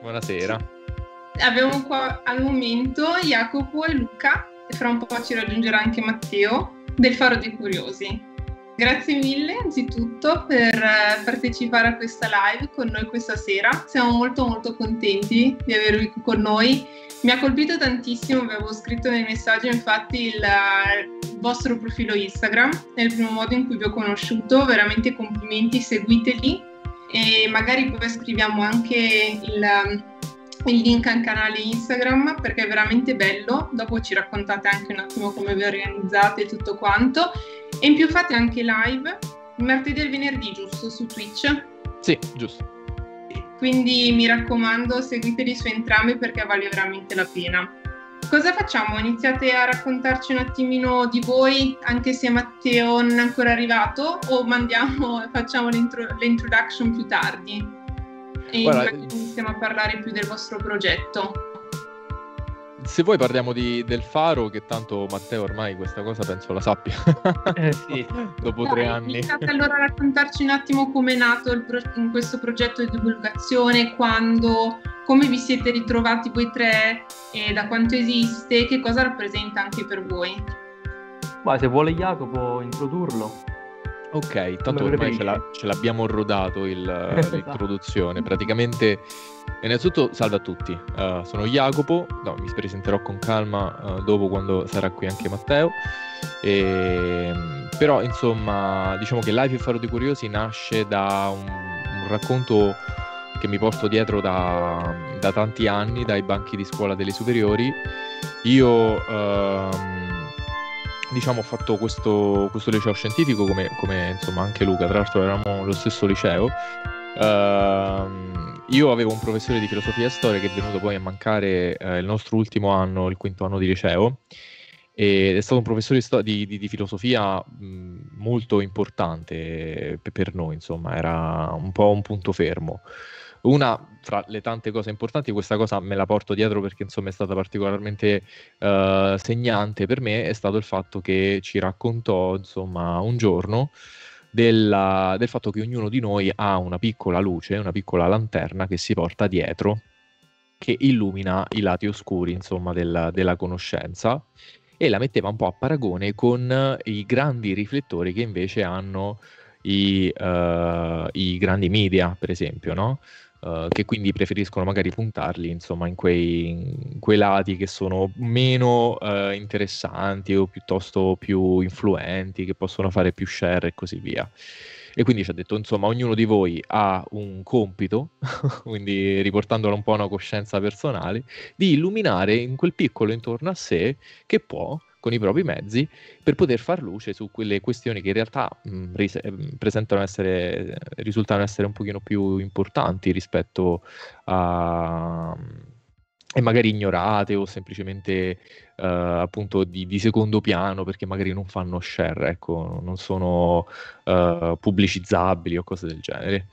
Buonasera. Abbiamo qua al momento Jacopo e Luca, e fra un po' ci raggiungerà anche Matteo, del Faro dei Curiosi. Grazie mille anzitutto per eh, partecipare a questa live con noi questa sera. Siamo molto molto contenti di avervi con noi. Mi ha colpito tantissimo, avevo scritto nei messaggi infatti il, il vostro profilo Instagram, il primo modo in cui vi ho conosciuto, veramente complimenti, seguiteli e magari poi scriviamo anche il, il link al canale Instagram perché è veramente bello, dopo ci raccontate anche un attimo come vi organizzate e tutto quanto e in più fate anche live il martedì e il venerdì giusto su Twitch? Sì, giusto. Quindi mi raccomando seguiteli su entrambi perché vale veramente la pena. Cosa facciamo? Iniziate a raccontarci un attimino di voi, anche se Matteo non è ancora arrivato, o mandiamo, facciamo l'intro, l'introduction più tardi e Guarda, iniziamo a parlare più del vostro progetto. Se vuoi parliamo di, del faro, che tanto Matteo ormai questa cosa penso la sappia. Eh sì. Dopo Dai, tre anni. Iniziate allora a raccontarci un attimo come è nato pro- questo progetto di divulgazione, quando, come vi siete ritrovati voi tre, e da quanto esiste, che cosa rappresenta anche per voi. Vai, se vuole Jacopo introdurlo. Ok, tanto ormai ce, la, ce, l'abbiamo rodato il, esatto. l'introduzione. Praticamente, innanzitutto, salve a tutti. Uh, sono Jacopo, no, mi presenterò con calma uh, dopo quando sarà qui anche Matteo. E, ehm, però, insomma, diciamo che Life e Faro dei Curiosi nasce da un, un racconto che mi porto dietro da, da, tanti anni, dai banchi di scuola delle superiori. Io... Uh, diciamo, ho fatto questo, questo liceo scientifico come, come, insomma anche Luca, tra l'altro eravamo lo stesso liceo. Io avevo un professore di filosofia e storia che è venuto poi a mancare uh, il nostro ultimo anno, il quinto anno di liceo, ed è stato un professore di, di, di, filosofia mh, molto importante per, per noi, insomma, era un po' un punto fermo. Una fra le tante cose importanti, questa cosa me la porto dietro perché insomma è stata particolarmente uh, segnante per me, è stato il fatto che ci raccontò insomma un giorno della, del fatto che ognuno di noi ha una piccola luce, una piccola lanterna che si porta dietro che illumina i lati oscuri insomma della, della conoscenza e la metteva un po' a paragone con i grandi riflettori che invece hanno i, uh, i grandi media, per esempio, no? Uh, che quindi preferiscono magari puntarli insomma in quei, in quei lati che sono meno uh, interessanti o piuttosto più influenti, che possono fare più share e così via. E quindi ci ha detto, insomma, ognuno di voi ha un compito, quindi riportandolo un po' a una coscienza personale, di illuminare in quel piccolo intorno a sé che può con i propri mezzi per poter far luce su quelle questioni che in realtà mh, ris- presentano essere, risultano essere un pochino più importanti rispetto a e magari ignorate o semplicemente uh, appunto di, di, secondo piano perché magari non fanno share, ecco, non sono uh, pubblicizzabili o cose del genere.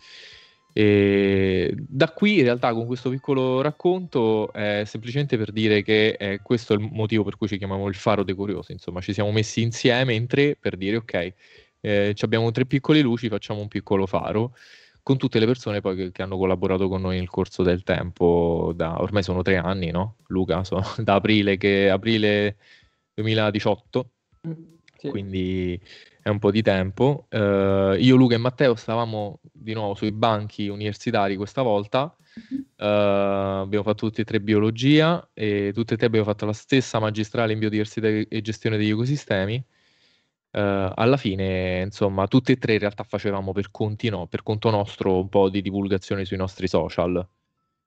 E da qui in realtà con questo piccolo racconto è semplicemente per dire che è questo è il motivo per cui ci chiamiamo il faro dei curiosi, insomma ci siamo messi insieme in tre per dire ok, eh, abbiamo tre piccole luci, facciamo un piccolo faro con tutte le persone poi che, che, hanno collaborato con noi nel corso del tempo, da, ormai sono tre anni, no? Luca, so, da aprile, che, aprile 2018, mm, sì. quindi è un po' di tempo. Uh, io, Luca e Matteo stavamo di nuovo sui banchi universitari questa volta. Uh, abbiamo fatto tutti e tre biologia e tutte e tre abbiamo fatto la stessa magistrale in biodiversità e gestione degli ecosistemi. Uh, alla fine, insomma, tutte e tre in realtà facevamo per, contino, per conto nostro un po' di divulgazione sui nostri social.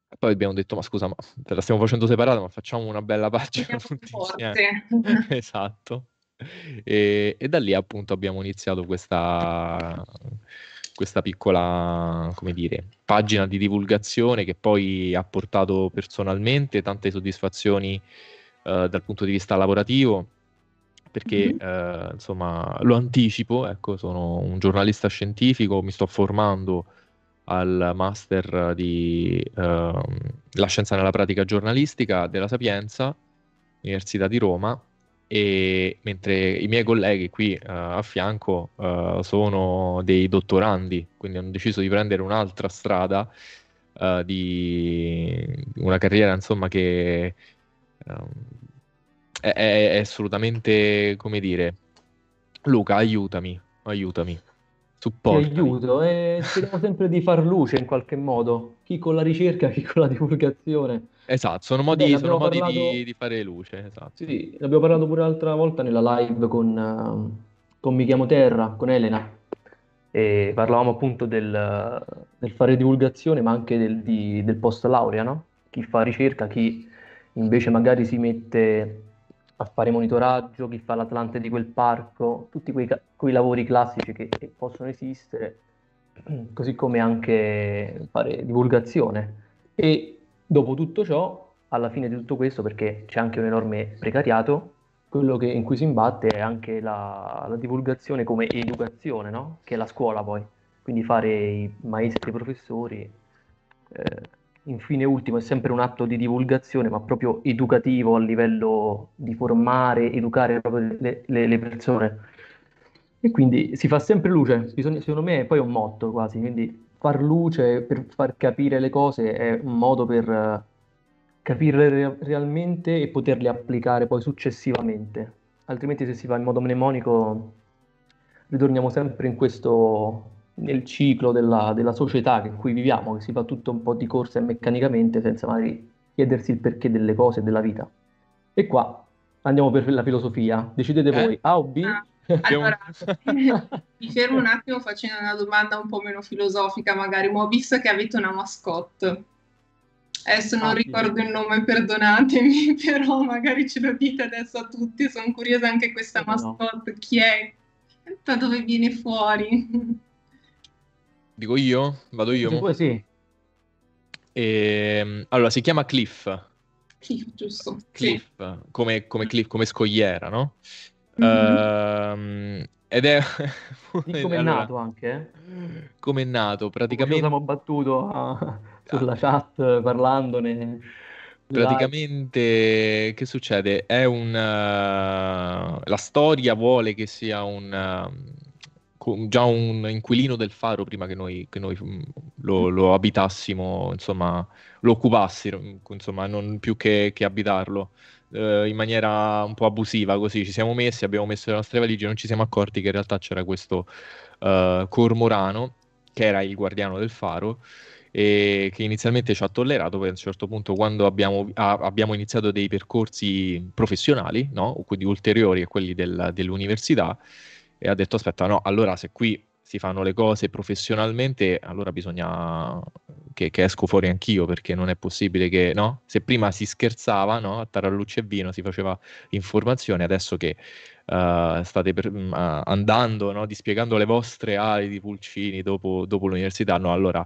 E poi abbiamo detto, ma scusa, ma te la stiamo facendo separata, ma facciamo una bella pagina tutti insieme. esatto. E, e, da lì appunto abbiamo iniziato questa, questa piccola, come dire, pagina di divulgazione che poi ha portato personalmente tante soddisfazioni uh, dal punto di vista lavorativo perché mm-hmm. uh, insomma lo anticipo, ecco, sono un giornalista scientifico, mi sto formando al master di uh, La scienza nella pratica giornalistica della Sapienza, Università di Roma, e mentre i miei colleghi qui uh, a fianco uh, sono dei dottorandi, quindi hanno deciso di prendere un'altra strada uh, di una carriera insomma che um, è, è, assolutamente come dire Luca aiutami aiutami supportami. Ti aiuto e speriamo sempre di far luce in qualche modo chi con la ricerca chi con la divulgazione esatto sono modi, Beh, sono modi parlato... di, di, fare luce esatto. sì ne abbiamo parlato pure l'altra volta nella live con, uh, con Mi chiamo Terra con Elena e parlavamo appunto del, del fare divulgazione, ma anche del, di, del post laurea, no? Chi fa ricerca, chi invece magari si mette a fare monitoraggio, chi fa l'Atlante di quel parco, tutti quei, quei lavori classici che, che, possono esistere, così come anche fare divulgazione. E dopo tutto ciò, alla fine di tutto questo, perché c'è anche un enorme precariato, quello che, in cui si imbatte è anche la, la divulgazione come educazione, no? che è la scuola poi, quindi fare i maestri e i professori, eh, in fine ultimo è sempre un atto di divulgazione, ma proprio educativo a livello di formare, educare proprio le, le, le persone. E quindi si fa sempre luce, Bisogna, secondo me è poi un motto quasi, quindi far luce per far capire le cose è un modo per capirle re- realmente e poterle applicare poi successivamente. Altrimenti se si fa in modo mnemonico ritorniamo sempre in questo nel ciclo della, della società in cui viviamo, che si fa tutto un po' di corsa e meccanicamente senza mai chiedersi il perché delle cose e della vita. E qua andiamo per la filosofia. Decidete eh? voi A o B? Ah, allora, mi fermo un attimo facendo una domanda un po' meno filosofica, magari, ma ho visto che avete una mascotte. Adesso non ah, ricordo il nome, perdonatemi, però magari ce lo dite adesso a tutti. Sono curiosa anche questa mascotte. No. Chi è? Da dove viene fuori? Dico io? Vado io? Poi sì. E, ehm, allora, si chiama Cliff. Cliff, giusto. Cliff, sì. come, come, Cliff, come scogliera, no? Mm-hmm. Uh, ed è... come è allora, nato anche, eh? Come è nato, praticamente... Siamo battuto a sulla chat parlandone. Praticamente, che succede? È un. Uh, la storia vuole che sia un. Uh, già un inquilino del faro prima che noi, che noi mm, lo, lo, abitassimo, insomma, lo occupassimo, insomma, non più che, che abitarlo. Uh, in maniera un po' abusiva così ci siamo messi, abbiamo messo le nostre valigie, non ci siamo accorti che in realtà c'era questo uh, cormorano che era il guardiano del faro e che inizialmente ci ha tollerato, poi a un certo punto quando abbiamo, a, abbiamo iniziato dei percorsi professionali, no? quindi ulteriori a quelli del, dell'università, e ha detto aspetta no, allora se qui si fanno le cose professionalmente, allora bisogna che, che esco fuori anch'io, perché non è possibile che, no? Se prima si scherzava, no? A tarallucce e vino si faceva informazione, adesso che uh, state per, uh, andando, no? Dispiegando le vostre ali di pulcini dopo, dopo l'università, no? Allora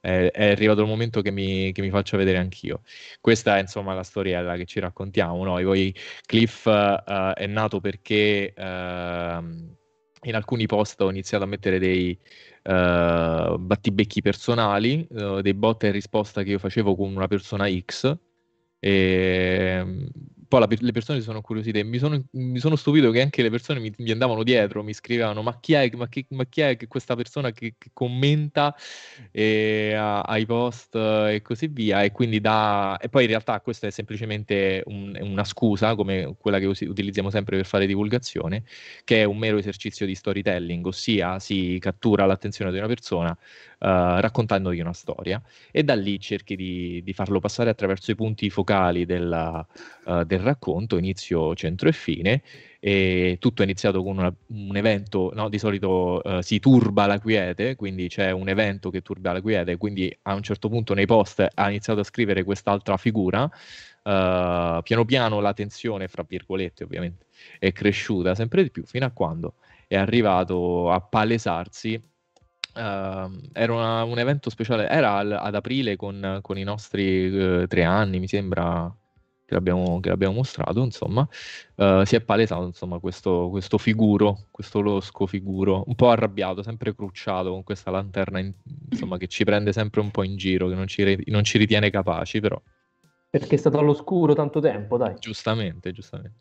è, è arrivato il momento che mi, che mi, faccio vedere anch'io. Questa è insomma la storiella che ci raccontiamo. No? E poi Cliff uh, è nato perché uh, in alcuni post ho iniziato a mettere dei uh, battibecchi personali, dei bot e risposta che io facevo con una persona X. E poi la, le persone si sono curiosite. Mi sono, mi sono, stupito che anche le persone mi, mi, andavano dietro, mi scrivevano: Ma chi è, ma chi, ma chi è questa persona che, che commenta eh, ai post e così via? E quindi da. E poi in realtà questa è semplicemente un, una scusa, come quella che us- utilizziamo sempre per fare divulgazione, che è un mero esercizio di storytelling, ossia si cattura l'attenzione di una persona raccontandogli una storia e da lì cerchi di, di farlo passare attraverso i punti focali della, uh, del racconto, inizio, centro e fine. E tutto è iniziato con una, un evento, no? di solito uh, si turba la quiete, quindi c'è un evento che turba la quiete, quindi a un certo punto nei post ha iniziato a scrivere quest'altra figura. piano piano la tensione, fra virgolette ovviamente, è cresciuta sempre di più fino a quando è arrivato a palesarsi Uh, era una, un evento speciale, era al, ad aprile con, con i nostri uh, tre anni, mi sembra che l'abbiamo, che l'abbiamo mostrato, insomma, uh, si è palesato insomma, questo, questo, figuro, questo losco figuro, un po' arrabbiato, sempre crucciato con questa lanterna in, insomma, che ci prende sempre un po' in giro, che non ci, non ci ritiene capaci, però. Perché è stato all'oscuro tanto tempo, dai. Giustamente, giustamente.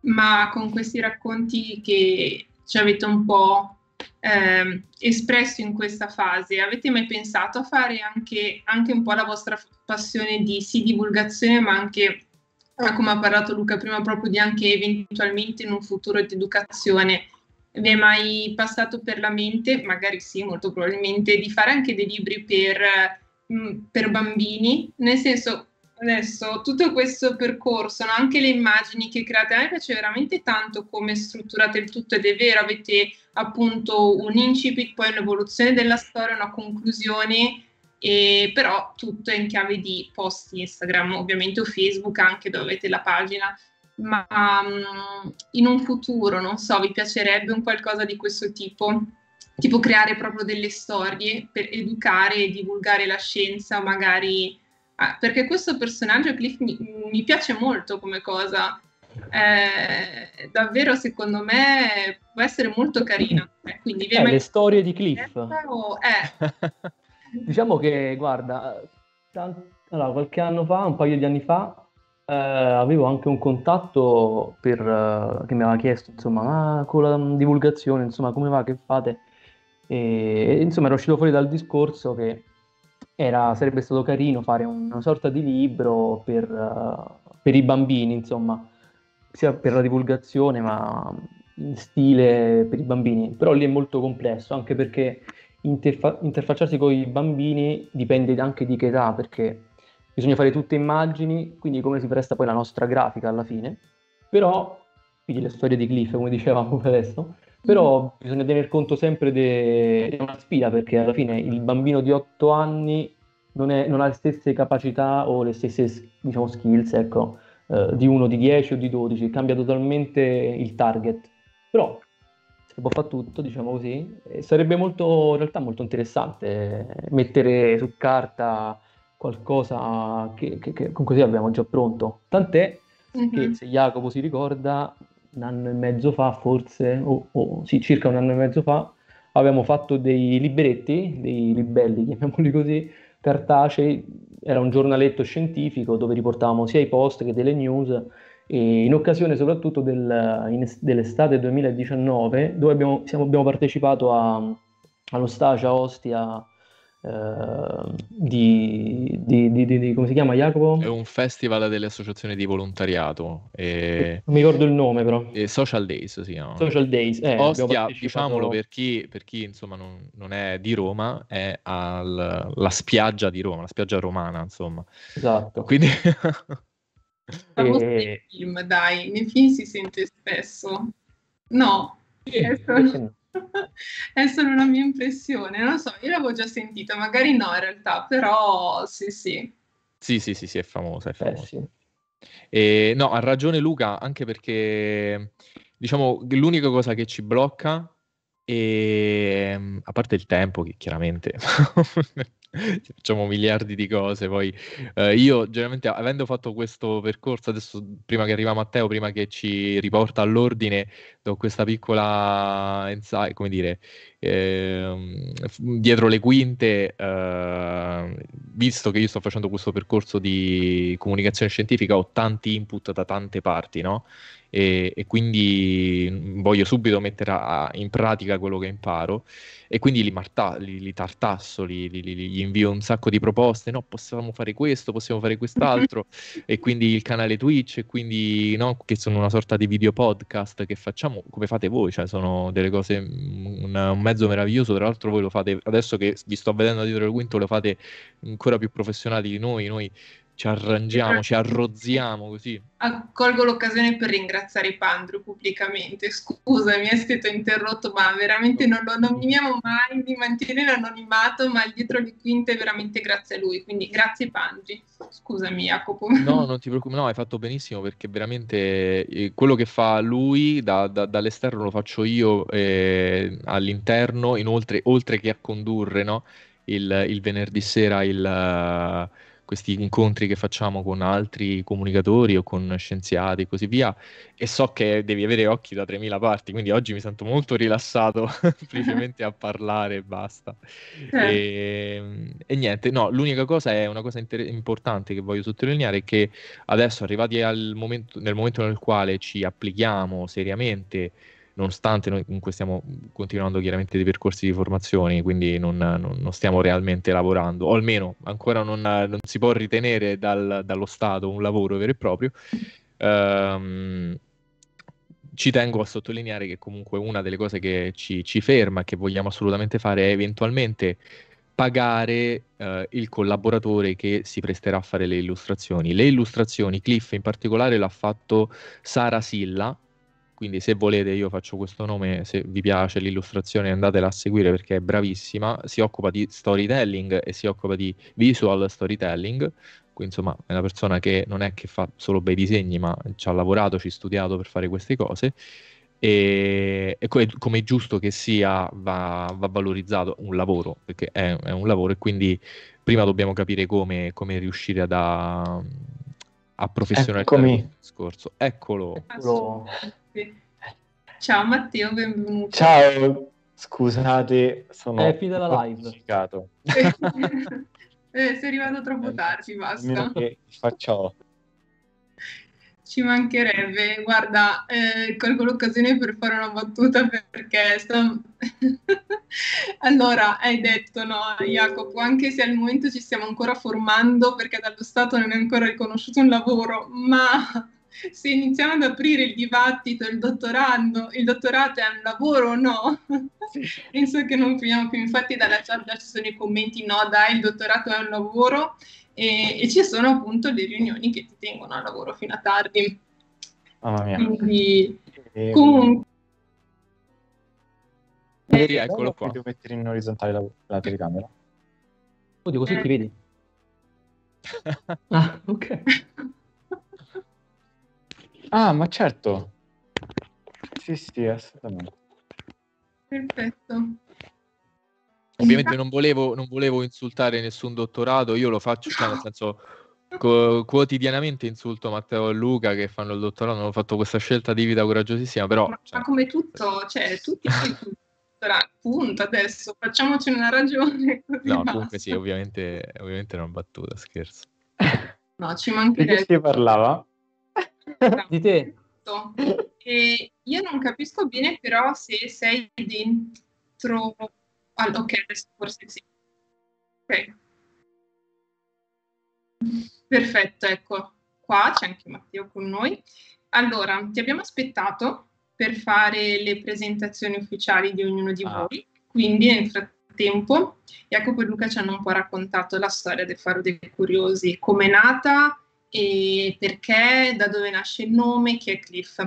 Ma con questi racconti che ci avete un po' eh, espresso in questa fase. Avete mai pensato a fare anche, anche un po' la vostra passione di sì divulgazione, ma anche, come ha parlato Luca prima, proprio di anche eventualmente in un futuro di educazione? Vi è mai passato per la mente, magari sì, molto probabilmente, di fare anche dei libri per, mh, per bambini? Nel senso, adesso tutto questo percorso, no? anche le immagini che create, a me piace veramente tanto come strutturate il tutto ed è vero, avete appunto un incipit, poi un'evoluzione della storia, una conclusione, e però tutto è in chiave di post Instagram, ovviamente o Facebook anche dove avete la pagina, ma um, in un futuro, non so, vi piacerebbe un qualcosa di questo tipo? Tipo creare proprio delle storie per educare e divulgare la scienza, magari perché questo personaggio Cliff mi, mi, piace molto come cosa. Eh, davvero, secondo me, può essere molto carina. Eh, quindi, eh, le storie di Cliff. O... Eh. diciamo che, guarda, tant- allora, qualche anno fa, un paio di anni fa, eh, avevo anche un contatto per, che mi aveva chiesto, insomma, ma con la divulgazione, insomma, come va, che fate? E, insomma, ero uscito fuori dal discorso che era, sarebbe stato carino fare una sorta di libro per, uh, per, i bambini, insomma, sia per la divulgazione, ma in stile per i bambini. Però lì è molto complesso, anche perché interfa- interfacciarsi con i bambini dipende anche di che età, perché bisogna fare tutte immagini, quindi come si presta poi la nostra grafica alla fine. Però, quindi le storie di Cliff, come dicevamo adesso, però bisogna tener conto sempre di una sfida perché alla fine il bambino di 8 anni non, è, non ha le stesse capacità o le stesse diciamo, skills ecco, eh, di uno di 10 o di 12, cambia totalmente il target. Però si può fare tutto, diciamo così, e sarebbe molto, in realtà molto interessante mettere su carta qualcosa che, che, che con così abbiamo già pronto. Tant'è mm-hmm. che se Jacopo si ricorda, un anno e mezzo fa, forse, o, o sì, circa un anno e mezzo fa, avevamo fatto dei libretti, dei libelli, chiamiamoli così, cartacei, era un giornaletto scientifico dove riportavamo sia i post che delle news e in occasione soprattutto del, in, dell'estate 2019 dove abbiamo, siamo, abbiamo partecipato a, allo stage a Ostia di, di, di, di, come si chiama Jacopo? È un festival delle associazioni di volontariato. E... Non mi ricordo il nome però. E Social Days si chiama. Social Days. Eh, Ostia, diciamolo per chi, per chi insomma non, non, è di Roma, è alla spiaggia di Roma, la spiaggia romana insomma. Esatto. Quindi... e... film, dai, nei film si sente spesso. No. Sì, solo... È solo una mia impressione, non so, io l'avevo già sentita, magari no in realtà, però sì, sì. Sì, sì, sì, sì è famosa, è eh, famosa. Eh, sì. E, no, ha ragione Luca, anche perché diciamo l'unica cosa che ci blocca e a parte il tempo che chiaramente facciamo miliardi di cose. Poi eh, io generalmente avendo fatto questo percorso, adesso prima che arriva Matteo, prima che ci riporta all'ordine, do questa piccola insight, come dire, eh, dietro le quinte, eh, visto che io sto facendo questo percorso di comunicazione scientifica, ho tanti input da tante parti, no? E, e quindi voglio subito mettere a, in pratica quello che imparo e quindi li, marta- li, li tartasso, li, gli invio un sacco di proposte, no, possiamo fare questo, possiamo fare quest'altro, e quindi il canale Twitch, e quindi no, che sono una sorta di video podcast che facciamo come fate voi, cioè sono delle cose, un, un mezzo meraviglioso, tra l'altro voi lo fate, adesso che vi sto vedendo dietro il quinto, lo fate ancora più professionali di noi, noi ci arrangiamo, ci arrozziamo così. Accolgo l'occasione per ringraziare Pandro pubblicamente. Scusami, è stato interrotto, ma veramente non lo nominiamo mai di mantenere anonimato, ma dietro le quinte veramente grazie a lui. Quindi grazie Pandri. Scusami Jacopo. No, non ti preoccupare, no, hai fatto benissimo perché veramente eh, quello che fa lui da, da, dall'esterno lo faccio io eh, all'interno, inoltre, oltre che a condurre no? il, il venerdì sera il... Uh, questi incontri che facciamo con altri comunicatori o con scienziati e così via e so che devi avere occhi da 3000 parti, quindi oggi mi sento molto rilassato semplicemente a parlare e basta. E, ehm, e, niente, no, l'unica cosa è una cosa inter- importante che voglio sottolineare è che adesso arrivati al momento, nel momento nel quale ci applichiamo seriamente nonostante noi comunque stiamo continuando chiaramente dei percorsi di formazione, quindi non, non, non stiamo realmente lavorando, o almeno ancora non, non si può ritenere dal, dallo Stato un lavoro vero e proprio. Um, ci tengo a sottolineare che comunque una delle cose che ci, ci ferma, che vogliamo assolutamente fare, è eventualmente pagare eh, il collaboratore che si presterà a fare le illustrazioni. Le illustrazioni, Cliff in particolare l'ha fatto Sara Silla, quindi se volete io faccio questo nome, se vi piace l'illustrazione andatela a seguire perché è bravissima, si occupa di storytelling e si occupa di visual storytelling, quindi insomma è una persona che non è che fa solo bei disegni ma ci ha lavorato, ci ha studiato per fare queste cose e, e come è giusto che sia va, va, valorizzato un lavoro perché è, è, un lavoro e quindi prima dobbiamo capire come, come riuscire ad, a, a professionalizzare il discorso. Eccolo. Eccolo. Ciao Matteo, benvenuto. Ciao, scusate, sono è finita la live. eh, sei arrivato troppo eh, tardi, basta. Che faccio? Ci mancherebbe, guarda, eh, colgo l'occasione per fare una battuta perché sto... allora hai detto no Jacopo, anche se al momento ci stiamo ancora formando perché dallo Stato non è ancora riconosciuto un lavoro, ma se iniziamo ad aprire il dibattito, il dottorando, il dottorato è un lavoro o no? Penso che non finiamo più, infatti dalla chat ci sono i commenti, no dai, il dottorato è un lavoro e, e ci sono appunto le riunioni che ti tengono al lavoro fino a tardi. Mamma mia. Quindi, e... comunque... Eh, eccolo qua. Devo mettere in orizzontale la, la telecamera. Oddio, così eh. ti vedi? ah, ok. Ah, ma certo. Sì, sì, assolutamente. Perfetto. Ovviamente non volevo, non volevo insultare nessun dottorato, io lo faccio, cioè nel senso co- quotidianamente insulto Matteo e Luca che fanno il dottorato, hanno fatto questa scelta di vita coraggiosissima, però... Ma, cioè... ma come tutto, cioè tutti punto adesso, facciamoci una ragione. no, basta. comunque sì, ovviamente, ovviamente non battuta, scherzo. No, ci mancherebbe. Di chi parlava? Di te. E io non capisco bene però se sei dentro... Ah, ok, adesso forse sì. Ok. Perfetto, ecco, qua c'è anche Matteo con noi. Allora, ti abbiamo aspettato per fare le presentazioni ufficiali di ognuno di ah. voi, quindi nel frattempo Jacopo e Luca ci hanno un po' raccontato la storia del Faro dei Curiosi, come è nata, e perché, da dove nasce il nome, chi è Cliff.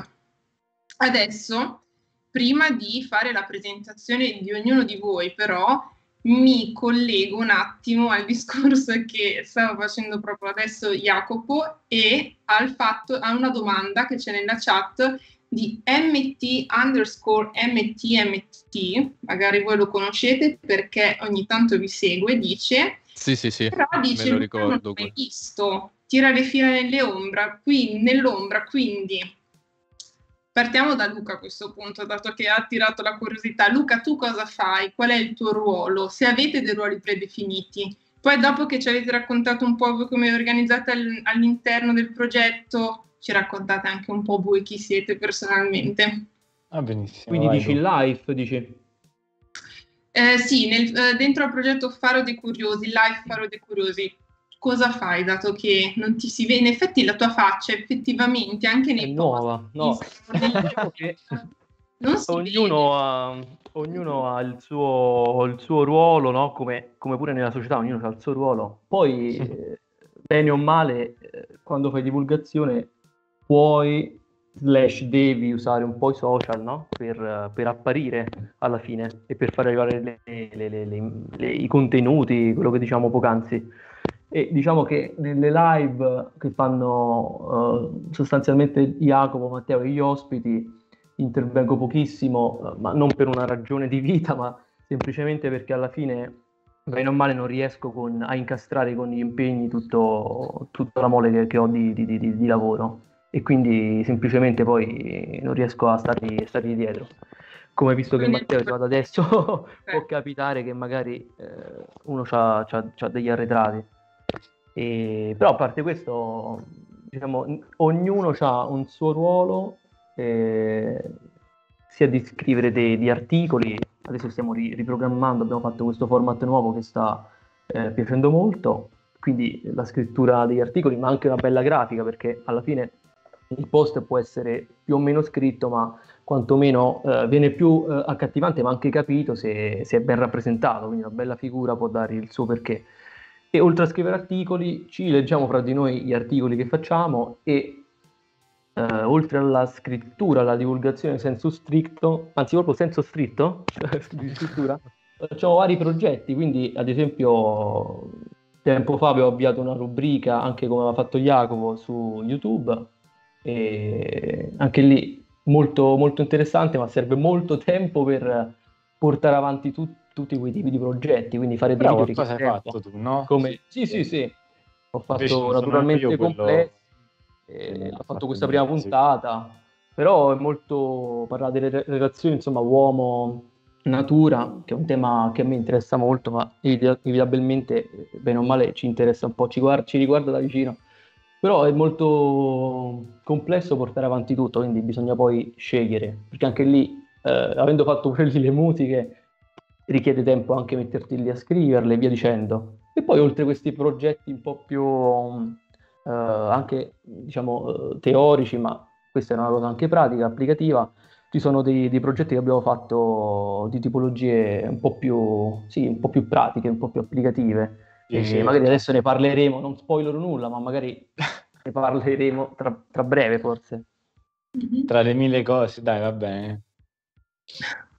Adesso, prima di fare la presentazione di ognuno di voi, però, mi collego un attimo al discorso che stava facendo proprio adesso Jacopo e al fatto, a una domanda che c'è nella chat di MT underscore MTMT, magari voi lo conoscete perché ogni tanto vi segue, dice... Sì, sì, sì, però dice, me lo ricordo. Non hai visto tira le fila nelle ombra, qui, nell'ombra, quindi partiamo da Luca a questo punto, dato che ha attirato la curiosità. Luca, tu cosa fai? Qual è il tuo ruolo? Se avete dei ruoli predefiniti. Poi dopo che ci avete raccontato un po' come organizzate all'interno del progetto, ci raccontate anche un po' voi chi siete personalmente. Ah, benissimo. Quindi dici in live, dici? Eh, sì, nel, eh, dentro al progetto Faro dei Curiosi, live Faro dei Curiosi cosa fai dato che non ti si vede? In effetti la tua faccia effettivamente anche nei è nuova, no. Diciamo ognuno ha, ognuno, ha, il suo, il suo ruolo, no? come, come, pure nella società, ognuno ha il suo ruolo. Poi, eh, bene o male, eh, quando fai divulgazione puoi, slash devi usare un po' i social no? per, per, apparire alla fine e per far arrivare le, le, le, i contenuti, quello che diciamo poc'anzi. E diciamo che nelle live che fanno uh, sostanzialmente Jacopo, Matteo e gli ospiti intervengo pochissimo, uh, ma non per una ragione di vita, ma semplicemente perché alla fine, bene o male, non riesco con, a incastrare con gli impegni tutto, tutta la mole che, che ho di, di, di, di, lavoro e quindi semplicemente poi non riesco a stargli, stargli dietro. Come visto che Matteo è arrivato adesso, può capitare che magari eh, uno ha degli arretrati. E, però a parte questo, diciamo, ognuno ha un suo ruolo e, sia di scrivere dei, di articoli, adesso stiamo ri- riprogrammando, abbiamo fatto questo format nuovo che sta eh, piacendo molto, quindi la scrittura degli articoli, ma anche una bella grafica, perché alla fine il post può essere più o meno scritto, ma quantomeno eh, viene più eh, accattivante, ma anche capito se, se, è ben rappresentato, quindi una bella figura può dare il suo perché. E oltre a scrivere articoli, ci leggiamo fra di noi gli articoli che facciamo e eh, oltre alla scrittura, alla divulgazione in senso stretto, anzi proprio senso stretto, di scrittura, facciamo vari progetti, quindi ad esempio tempo fa avevo avviato una rubrica, anche come aveva fatto Jacopo, su YouTube, e anche lì molto, molto interessante, ma serve molto tempo per portare avanti tu, tutti quei tipi di progetti, quindi fare dei video cosa hai fatto tu, no? Come... Sì, sì, sì, ho fatto naturalmente complessi, quello... ho fatto questa prima puntata, però è molto parlare delle relazioni, insomma, uomo natura, che è un tema che a me interessa molto, ma inevitabilmente, bene o male, ci interessa un po', ci, guarda, ci riguarda da vicino. Però è molto complesso portare avanti tutto, quindi bisogna poi scegliere, perché anche lì, eh, avendo fatto pure lì le musiche, richiede tempo anche metterti lì a scriverle e via dicendo. E poi oltre questi progetti un po' più eh, anche, diciamo, eh, teorici, ma questa è una cosa anche pratica, applicativa, ci sono dei, dei, progetti che abbiamo fatto di tipologie un po' più, sì, un po' più pratiche, un po' più applicative. Sì, sì. magari adesso ne parleremo, non spoilerò nulla, ma magari ne parleremo tra, tra breve forse. Mm-hmm. Tra le mille cose, dai, va bene.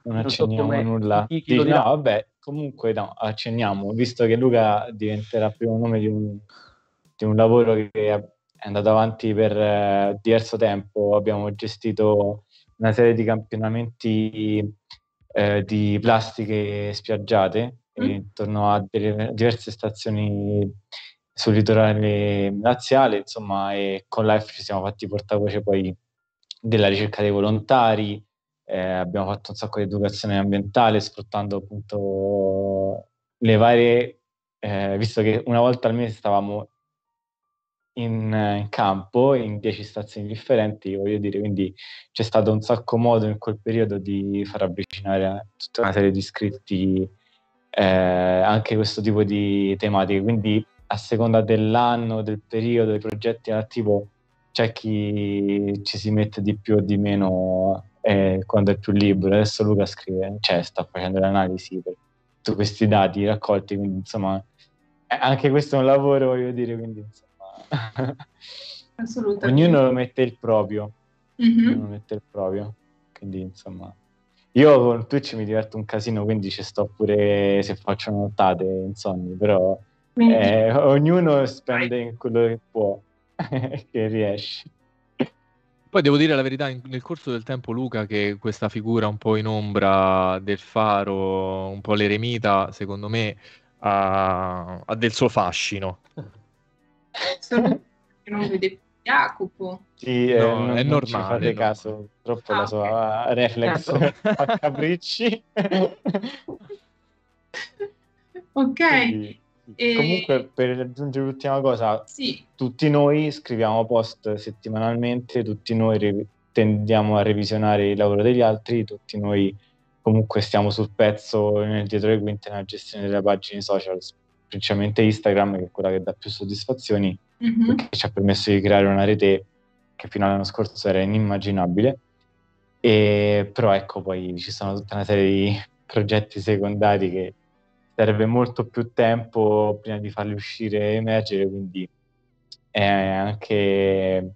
Non, accenniamo so nulla. Dici, no, vabbè, comunque no, accenniamo, visto che Luca diventerà primo nome di un, di un lavoro che è andato avanti per eh, diverso tempo, abbiamo gestito una serie di campionamenti eh, di plastiche spiaggiate mm. intorno a delle, diverse stazioni sul litorale laziale, insomma, e con l'AF ci siamo fatti portavoce poi della ricerca dei volontari, eh, abbiamo fatto un sacco di educazione ambientale sfruttando appunto le varie, eh, visto che una volta al mese stavamo in, in, campo in dieci stazioni differenti, voglio dire, quindi c'è stato un sacco modo in quel periodo di far avvicinare tutta una serie di iscritti eh, anche questo tipo di tematiche, quindi a seconda dell'anno, del periodo, dei progetti attivo c'è chi ci si mette di più o di meno eh, quando è più libero. Adesso Luca scrive, cioè sta facendo l'analisi per tutti questi dati raccolti, quindi insomma anche questo è un lavoro, voglio dire, quindi insomma, Assolutamente. Ognuno mette il proprio. Mm-hmm. Ognuno mette il proprio. Quindi, insomma, io con Twitch mi diverto un casino, quindi ci sto pure se faccio nottate insonni, però eh, ognuno spende quello che può, che riesce. Poi devo dire la verità, in, nel corso del tempo Luca, che questa figura un po' in ombra del faro, un po' l'eremita, secondo me ha, ha del suo fascino. Che non vede Jacopo. Sì, eh, no, è normale. fate no. caso, troppo ah, la sua okay. reflex a capricci. ok. Quindi, e... Comunque, per aggiungere l'ultima cosa, sì. tutti noi scriviamo post settimanalmente, tutti noi re- tendiamo a revisionare il lavoro degli altri, tutti noi comunque stiamo sul pezzo nel dietro le quinte nella gestione delle pagine social, principalmente Instagram, che è quella che dà più soddisfazioni, mm-hmm. che ci ha permesso di creare una rete che fino all'anno scorso era inimmaginabile. E, però ecco, poi ci sono tutta una serie di progetti secondari che serve molto più tempo prima di farli uscire e emergere, quindi è anche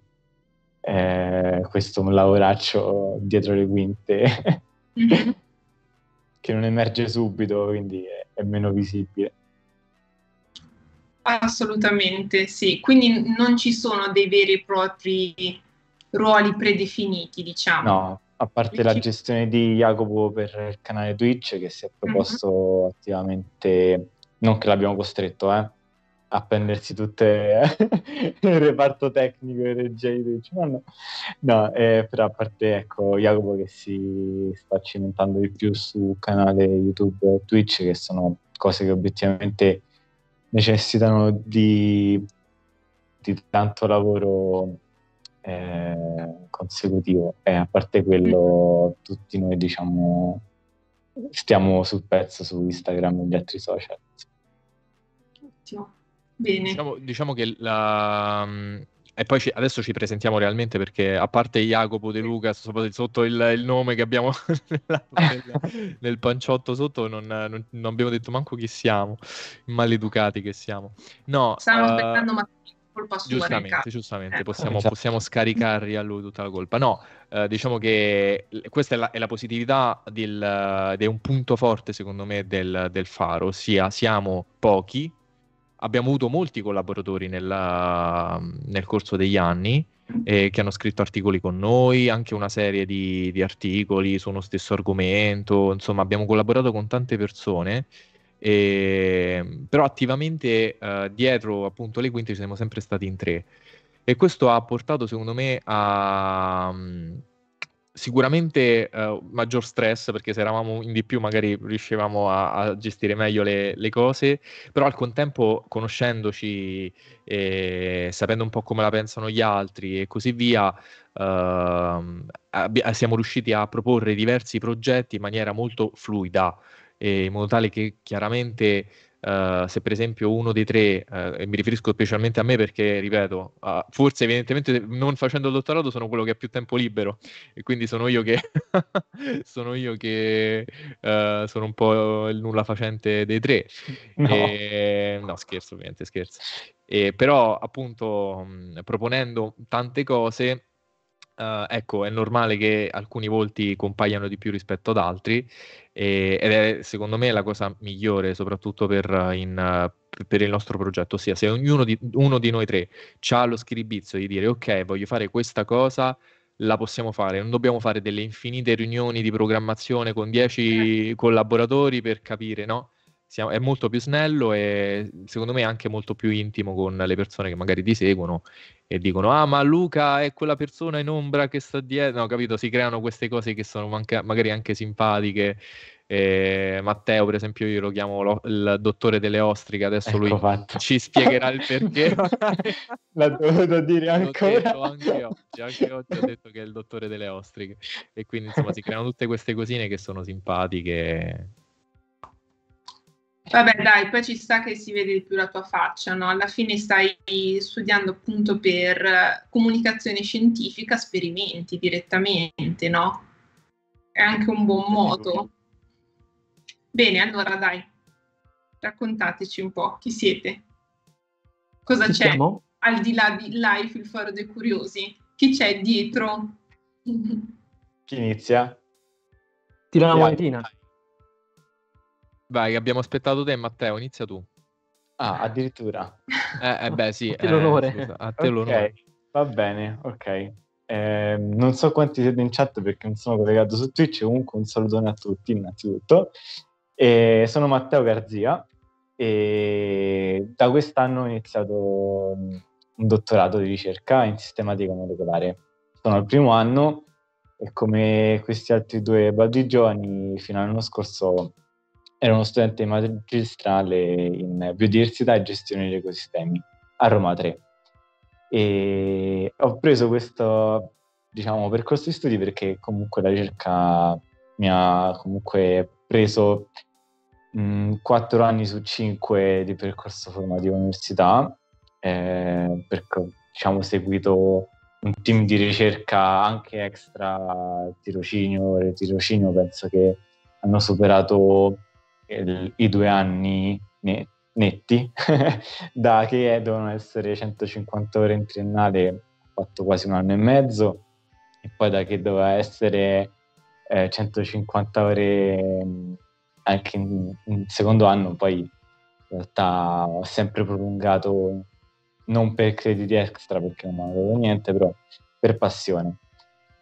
eh, questo un lavoraccio dietro le quinte mm-hmm. che non emerge subito, quindi è, è meno visibile. Assolutamente sì, quindi non ci sono dei veri e propri ruoli predefiniti, diciamo. No, a parte la gestione di Jacopo per il canale Twitch che si è proposto uh-huh. attivamente, non che l'abbiamo costretto, eh, a prendersi tutte il reparto tecnico e regia di Twitch, no, no, no eh, però a parte ecco Jacopo che si sta cimentando di più su canale YouTube e Twitch che sono cose che obiettivamente necessitano di, di tanto lavoro eh, consecutivo e a parte quello tutti noi diciamo stiamo sul pezzo su Instagram e gli altri social. Ottimo. Bene. Diciamo, diciamo che la, e poi ci, adesso ci presentiamo realmente perché a parte Jacopo De Luca sotto il, il nome che abbiamo nel, nel, panciotto sotto non, non, non, abbiamo detto manco chi siamo, maleducati che siamo. No, Stavamo uh, aspettando ma colpa sua. Giustamente, giustamente ecco. possiamo, esatto. possiamo, scaricargli a lui tutta la colpa. No, uh, diciamo che questa è la, è la positività del, di un punto forte secondo me del, del faro, ossia siamo pochi abbiamo avuto molti collaboratori nella, nel corso degli anni eh, che hanno scritto articoli con noi, anche una serie di, di, articoli su uno stesso argomento, insomma abbiamo collaborato con tante persone, eh, però attivamente eh, dietro appunto le quinte ci siamo sempre stati in tre. E questo ha portato secondo me a sicuramente uh, maggior stress perché se eravamo in di più magari riuscivamo a, a gestire meglio le, le, cose, però al contempo conoscendoci e sapendo un po' come la pensano gli altri e così via, uh, abbi- siamo riusciti a proporre diversi progetti in maniera molto fluida, in modo tale che chiaramente Uh, se per esempio uno dei tre, uh, e mi riferisco specialmente a me perché, ripeto, uh, forse evidentemente non facendo il dottorato sono quello che ha più tempo libero e quindi sono io che, sono, io che sono un po' il nulla facente dei tre. No, e, no scherzo ovviamente, scherzo. E, però appunto mh, proponendo tante cose Uh, ecco, è normale che alcuni volti compaiano di più rispetto ad altri e, ed è secondo me la cosa migliore, soprattutto per, in, per il nostro progetto, ossia se ognuno di, uno di noi tre ha lo schiribizzo di dire ok, voglio fare questa cosa, la possiamo fare, non dobbiamo fare delle infinite riunioni di programmazione con 10 certo. collaboratori per capire, no? siamo, è molto più snello e secondo me anche molto più intimo con le persone che magari ti seguono e dicono ah ma Luca è quella persona in ombra che sta dietro, no capito, si creano queste cose che sono manca- magari anche simpatiche. Eh, Matteo, per esempio, io lo chiamo lo, il dottore delle ostriche. Adesso ecco lui fatto. ci spiegherà il perché. L'ha dovuto dire ancora. Anche oggi, anche oggi ho detto che è il dottore delle ostriche. E quindi insomma si creano tutte queste cosine che sono simpatiche Vabbè, dai, poi ci sta che si vede di più la tua faccia, no? Alla fine stai studiando appunto per comunicazione scientifica, sperimenti direttamente, no? È anche un buon modo. Bene, allora dai, raccontateci un po' chi siete. Cosa chi c'è siamo? al di là di Life, il foro dei curiosi? Chi c'è dietro? Chi inizia? Tira la monetina. Vai, abbiamo aspettato te, Matteo, inizia tu. Ah, addirittura. Eh, eh beh, sì. A te l'onore. Eh, scusa, a te okay, l'onore. Va bene, ok. Eh, non so quanti siete in chat perché non sono collegato su Twitch, comunque un salutone a tutti innanzitutto. Eh, sono Matteo Garzia e da quest'anno ho iniziato un dottorato di ricerca in sistematica molecolare. Sono al primo anno e come questi altri due baldi giovani fino all'anno scorso Ero uno studente magistrale in biodiversità e gestione degli ecosistemi a Roma 3. E ho preso questo diciamo, percorso di studi perché comunque la ricerca mi ha comunque preso mh, 4 anni su 5 di percorso formativo all'università, eh, perché diciamo, ho seguito un team di ricerca anche extra tirocinio, e tirocinio penso che hanno superato il, i due anni ne, netti, da che devono essere 150 ore in triennale, ho fatto quasi un anno e mezzo, e poi da che doveva essere eh, 150 ore anche in, in, secondo anno, poi in realtà ho sempre prolungato, non per crediti extra perché non mi hanno dato niente, però per passione.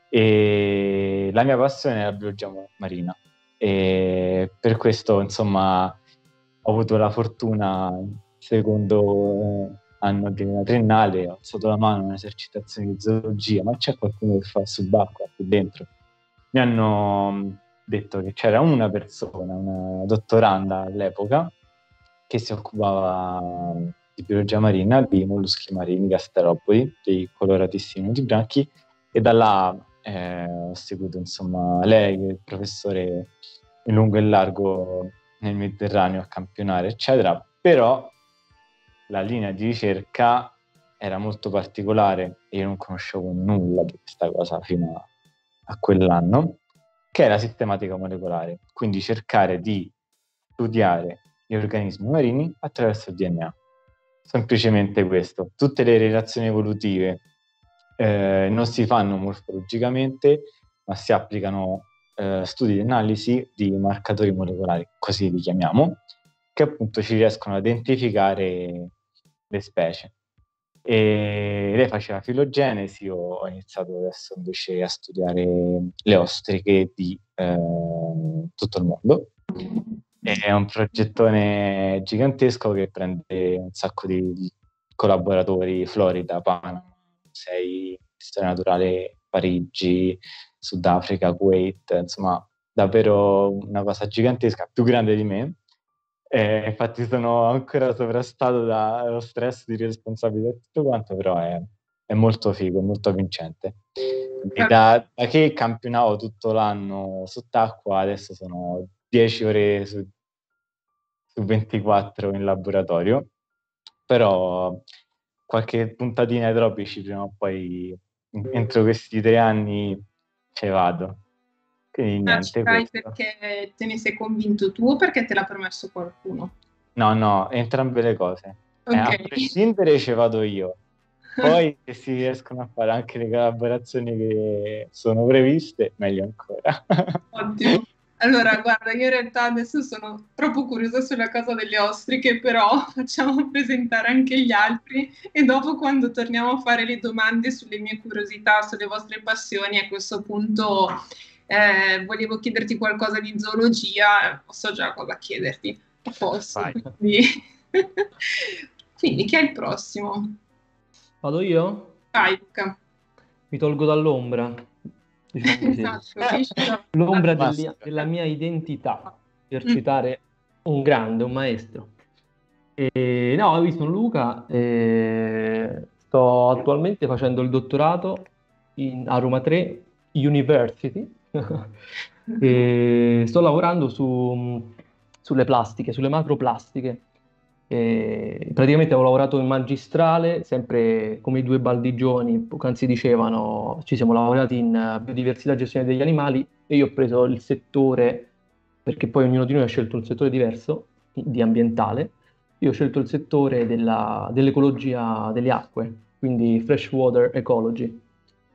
E la mia passione è la biologia marina e per questo insomma ho avuto la fortuna secondo anno di una triennale ho alzato la mano in un'esercitazione di zoologia ma c'è qualcuno che fa subacquea qui dentro. Mi hanno mm, detto che c'era una persona una dottoranda all'epoca che si occupava di biologia marina di molluschi marini, gasteropodi, dei coloratissimi nudibranchi, e da là eh, ho seguito insomma lei, il professore in lungo e largo nel Mediterraneo a campionare, eccetera, però la linea di ricerca era molto particolare e io non conoscevo nulla di questa cosa fino a, a quell'anno, che è la sistematica molecolare, quindi cercare di studiare gli organismi marini attraverso il DNA. Semplicemente questo. Tutte le relazioni evolutive eh, non si fanno morfologicamente, ma si applicano eh, studi di analisi di marcatori molecolari, così li chiamiamo, che appunto ci riescono a identificare le specie. E lei faceva filogenesi, io ho iniziato adesso invece a studiare le ostriche di eh, tutto il mondo. È un progettone gigantesco che prende un sacco di collaboratori, Florida, Panama, sei storia naturale Parigi, Sudafrica, Kuwait, insomma davvero una cosa gigantesca, più grande di me. E infatti sono ancora sovrastato dallo stress di responsabilità e tutto quanto, però è, è molto figo, è molto vincente. Da, da, che campionavo tutto l'anno sott'acqua, adesso sono 10 ore su, su 24 in laboratorio, però qualche puntatina ai tropici prima o poi entro questi tre anni ci vado. Quindi ah, niente. Ah, perché te ne sei convinto tu o perché te l'ha permesso qualcuno? No, no, entrambe le cose. Okay. Eh, a prescindere ci vado io. Poi se si riescono a fare anche le collaborazioni che sono previste, meglio ancora. Ottimo. Allora, guarda, io in realtà adesso sono troppo curiosa sulla cosa delle ostriche, però facciamo presentare anche gli altri e dopo quando torniamo a fare le domande sulle mie curiosità, sulle vostre passioni, a questo punto eh, volevo chiederti qualcosa di zoologia, so già cosa chiederti. Posso, quindi... quindi chi è il prossimo? Vado io? Vai, Luca. Mi tolgo dall'ombra. Diciamo esatto, L'ombra della, della mia identità, per mm. citare un grande, un maestro. E, no, ho visto Luca, e sto attualmente facendo il dottorato in, a Roma 3 University. E sto lavorando su, sulle plastiche, sulle macroplastiche e praticamente ho lavorato in magistrale, sempre come i due baldigioni, poc'anzi dicevano, ci siamo lavorati in biodiversità e gestione degli animali e io ho preso il settore, perché poi ognuno di noi ha scelto un settore diverso, di ambientale, io ho scelto il settore della, dell'ecologia delle acque, quindi freshwater ecology,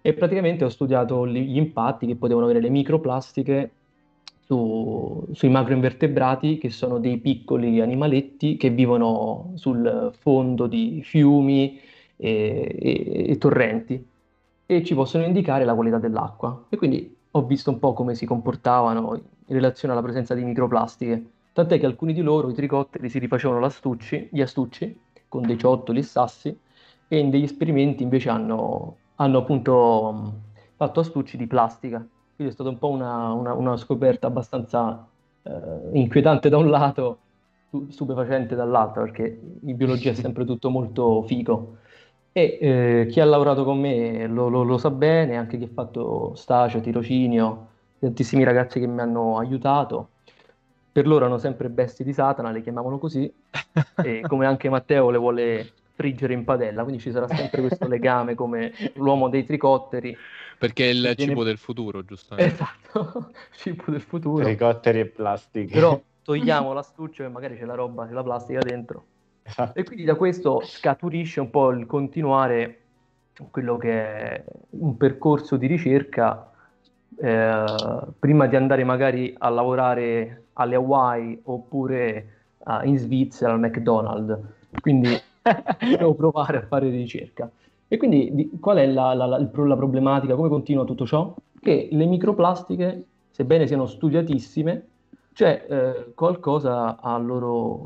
e praticamente ho studiato gli impatti che potevano avere le microplastiche su, sui macroinvertebrati, che sono dei piccoli animaletti che vivono sul fondo di fiumi e, e, e torrenti e ci possono indicare la qualità dell'acqua. E quindi ho visto un po' come si comportavano in relazione alla presenza di microplastiche. Tant'è che alcuni di loro, i tricotteri, si rifacevano l'astucci, gli astucci con dei ciottoli e sassi, e in degli esperimenti invece hanno, hanno appunto fatto astucci di plastica. Quindi è stata un po' una, una, una scoperta abbastanza eh, inquietante da un lato, stupefacente dall'altro, perché in biologia è sempre tutto molto figo. E eh, chi ha lavorato con me lo, lo, lo, sa bene, anche chi ha fatto stage, tirocinio, tantissimi ragazzi che mi hanno aiutato. Per loro erano sempre bestie di Satana, le chiamavano così, e come anche Matteo le vuole friggere in padella, quindi ci sarà sempre questo legame come l'uomo dei tricotteri perché è il viene... cibo del futuro, giustamente. Esatto, cibo del futuro. Ricotteri e plastica. Però togliamo l'astuccio e magari c'è la roba, c'è la plastica dentro. Esatto. E quindi da questo scaturisce un po' il continuare quello che è un percorso di ricerca eh, prima di andare magari a lavorare alle Hawaii oppure uh, in Svizzera al McDonald's. Quindi devo provare a fare ricerca. E quindi di, qual è la, la, la, la, problematica? Come continua tutto ciò? Che le microplastiche, sebbene siano studiatissime, c'è eh, qualcosa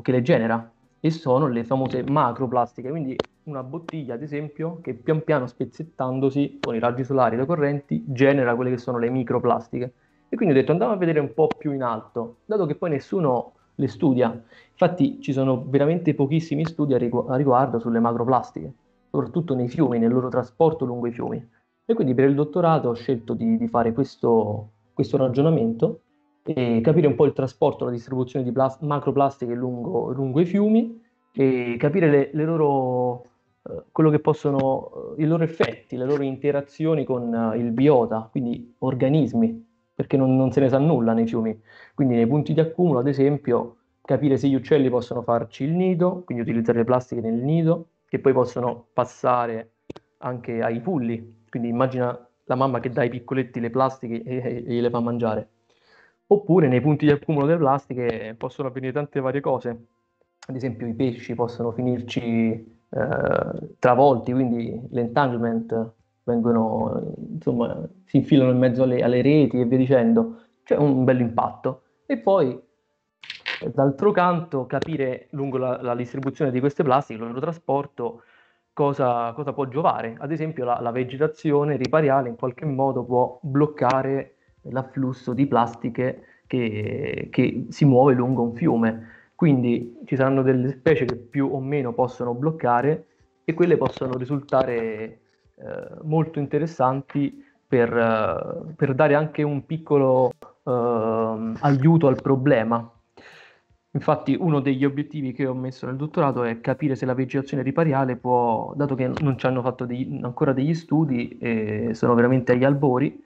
che le genera e sono le famose macroplastiche. Quindi una bottiglia, ad esempio, che pian piano spezzettandosi con i raggi solari e le correnti genera quelle che sono le microplastiche. E quindi ho detto andiamo a vedere un po' più in alto, dato che poi nessuno le studia. Infatti ci sono veramente pochissimi studi a, rigu- a riguardo sulle macroplastiche, soprattutto nei fiumi, nel loro trasporto lungo i fiumi. E quindi per il dottorato ho scelto di, di fare questo, questo, ragionamento e capire un po' il trasporto, la distribuzione di plas- macroplastiche lungo, lungo, i fiumi e capire le, le loro, eh, possono, eh, i loro effetti, le loro interazioni con uh, il biota, quindi organismi, perché non, non, se ne sa nulla nei fiumi. Quindi nei punti di accumulo, ad esempio, capire se gli uccelli possono farci il nido, quindi utilizzare le plastiche nel nido, che poi possono passare anche ai pulli. Quindi immagina la mamma che dà ai piccoletti le plastiche e, e, e gliele fa mangiare. Oppure nei punti di accumulo delle plastiche possono avvenire tante varie cose. Ad esempio i pesci possono finirci eh, travolti, quindi l'entanglement vengono, insomma, si infilano in mezzo alle, alle reti e via dicendo. C'è un bel impatto. E poi D'altro canto, capire lungo la, la, distribuzione di queste plastiche, il loro trasporto, cosa, cosa può giovare. Ad esempio, la, la, vegetazione ripariale in qualche modo può bloccare l'afflusso di plastiche che, che si muove lungo un fiume. Quindi ci saranno delle specie che più o meno possono bloccare e quelle possono risultare molto interessanti per, uh, per, dare anche un piccolo uh, aiuto al problema. Infatti uno degli obiettivi che ho messo nel dottorato è capire se la vegetazione ripariale può, dato che non ci hanno fatto dei, ancora degli studi e sono veramente agli albori,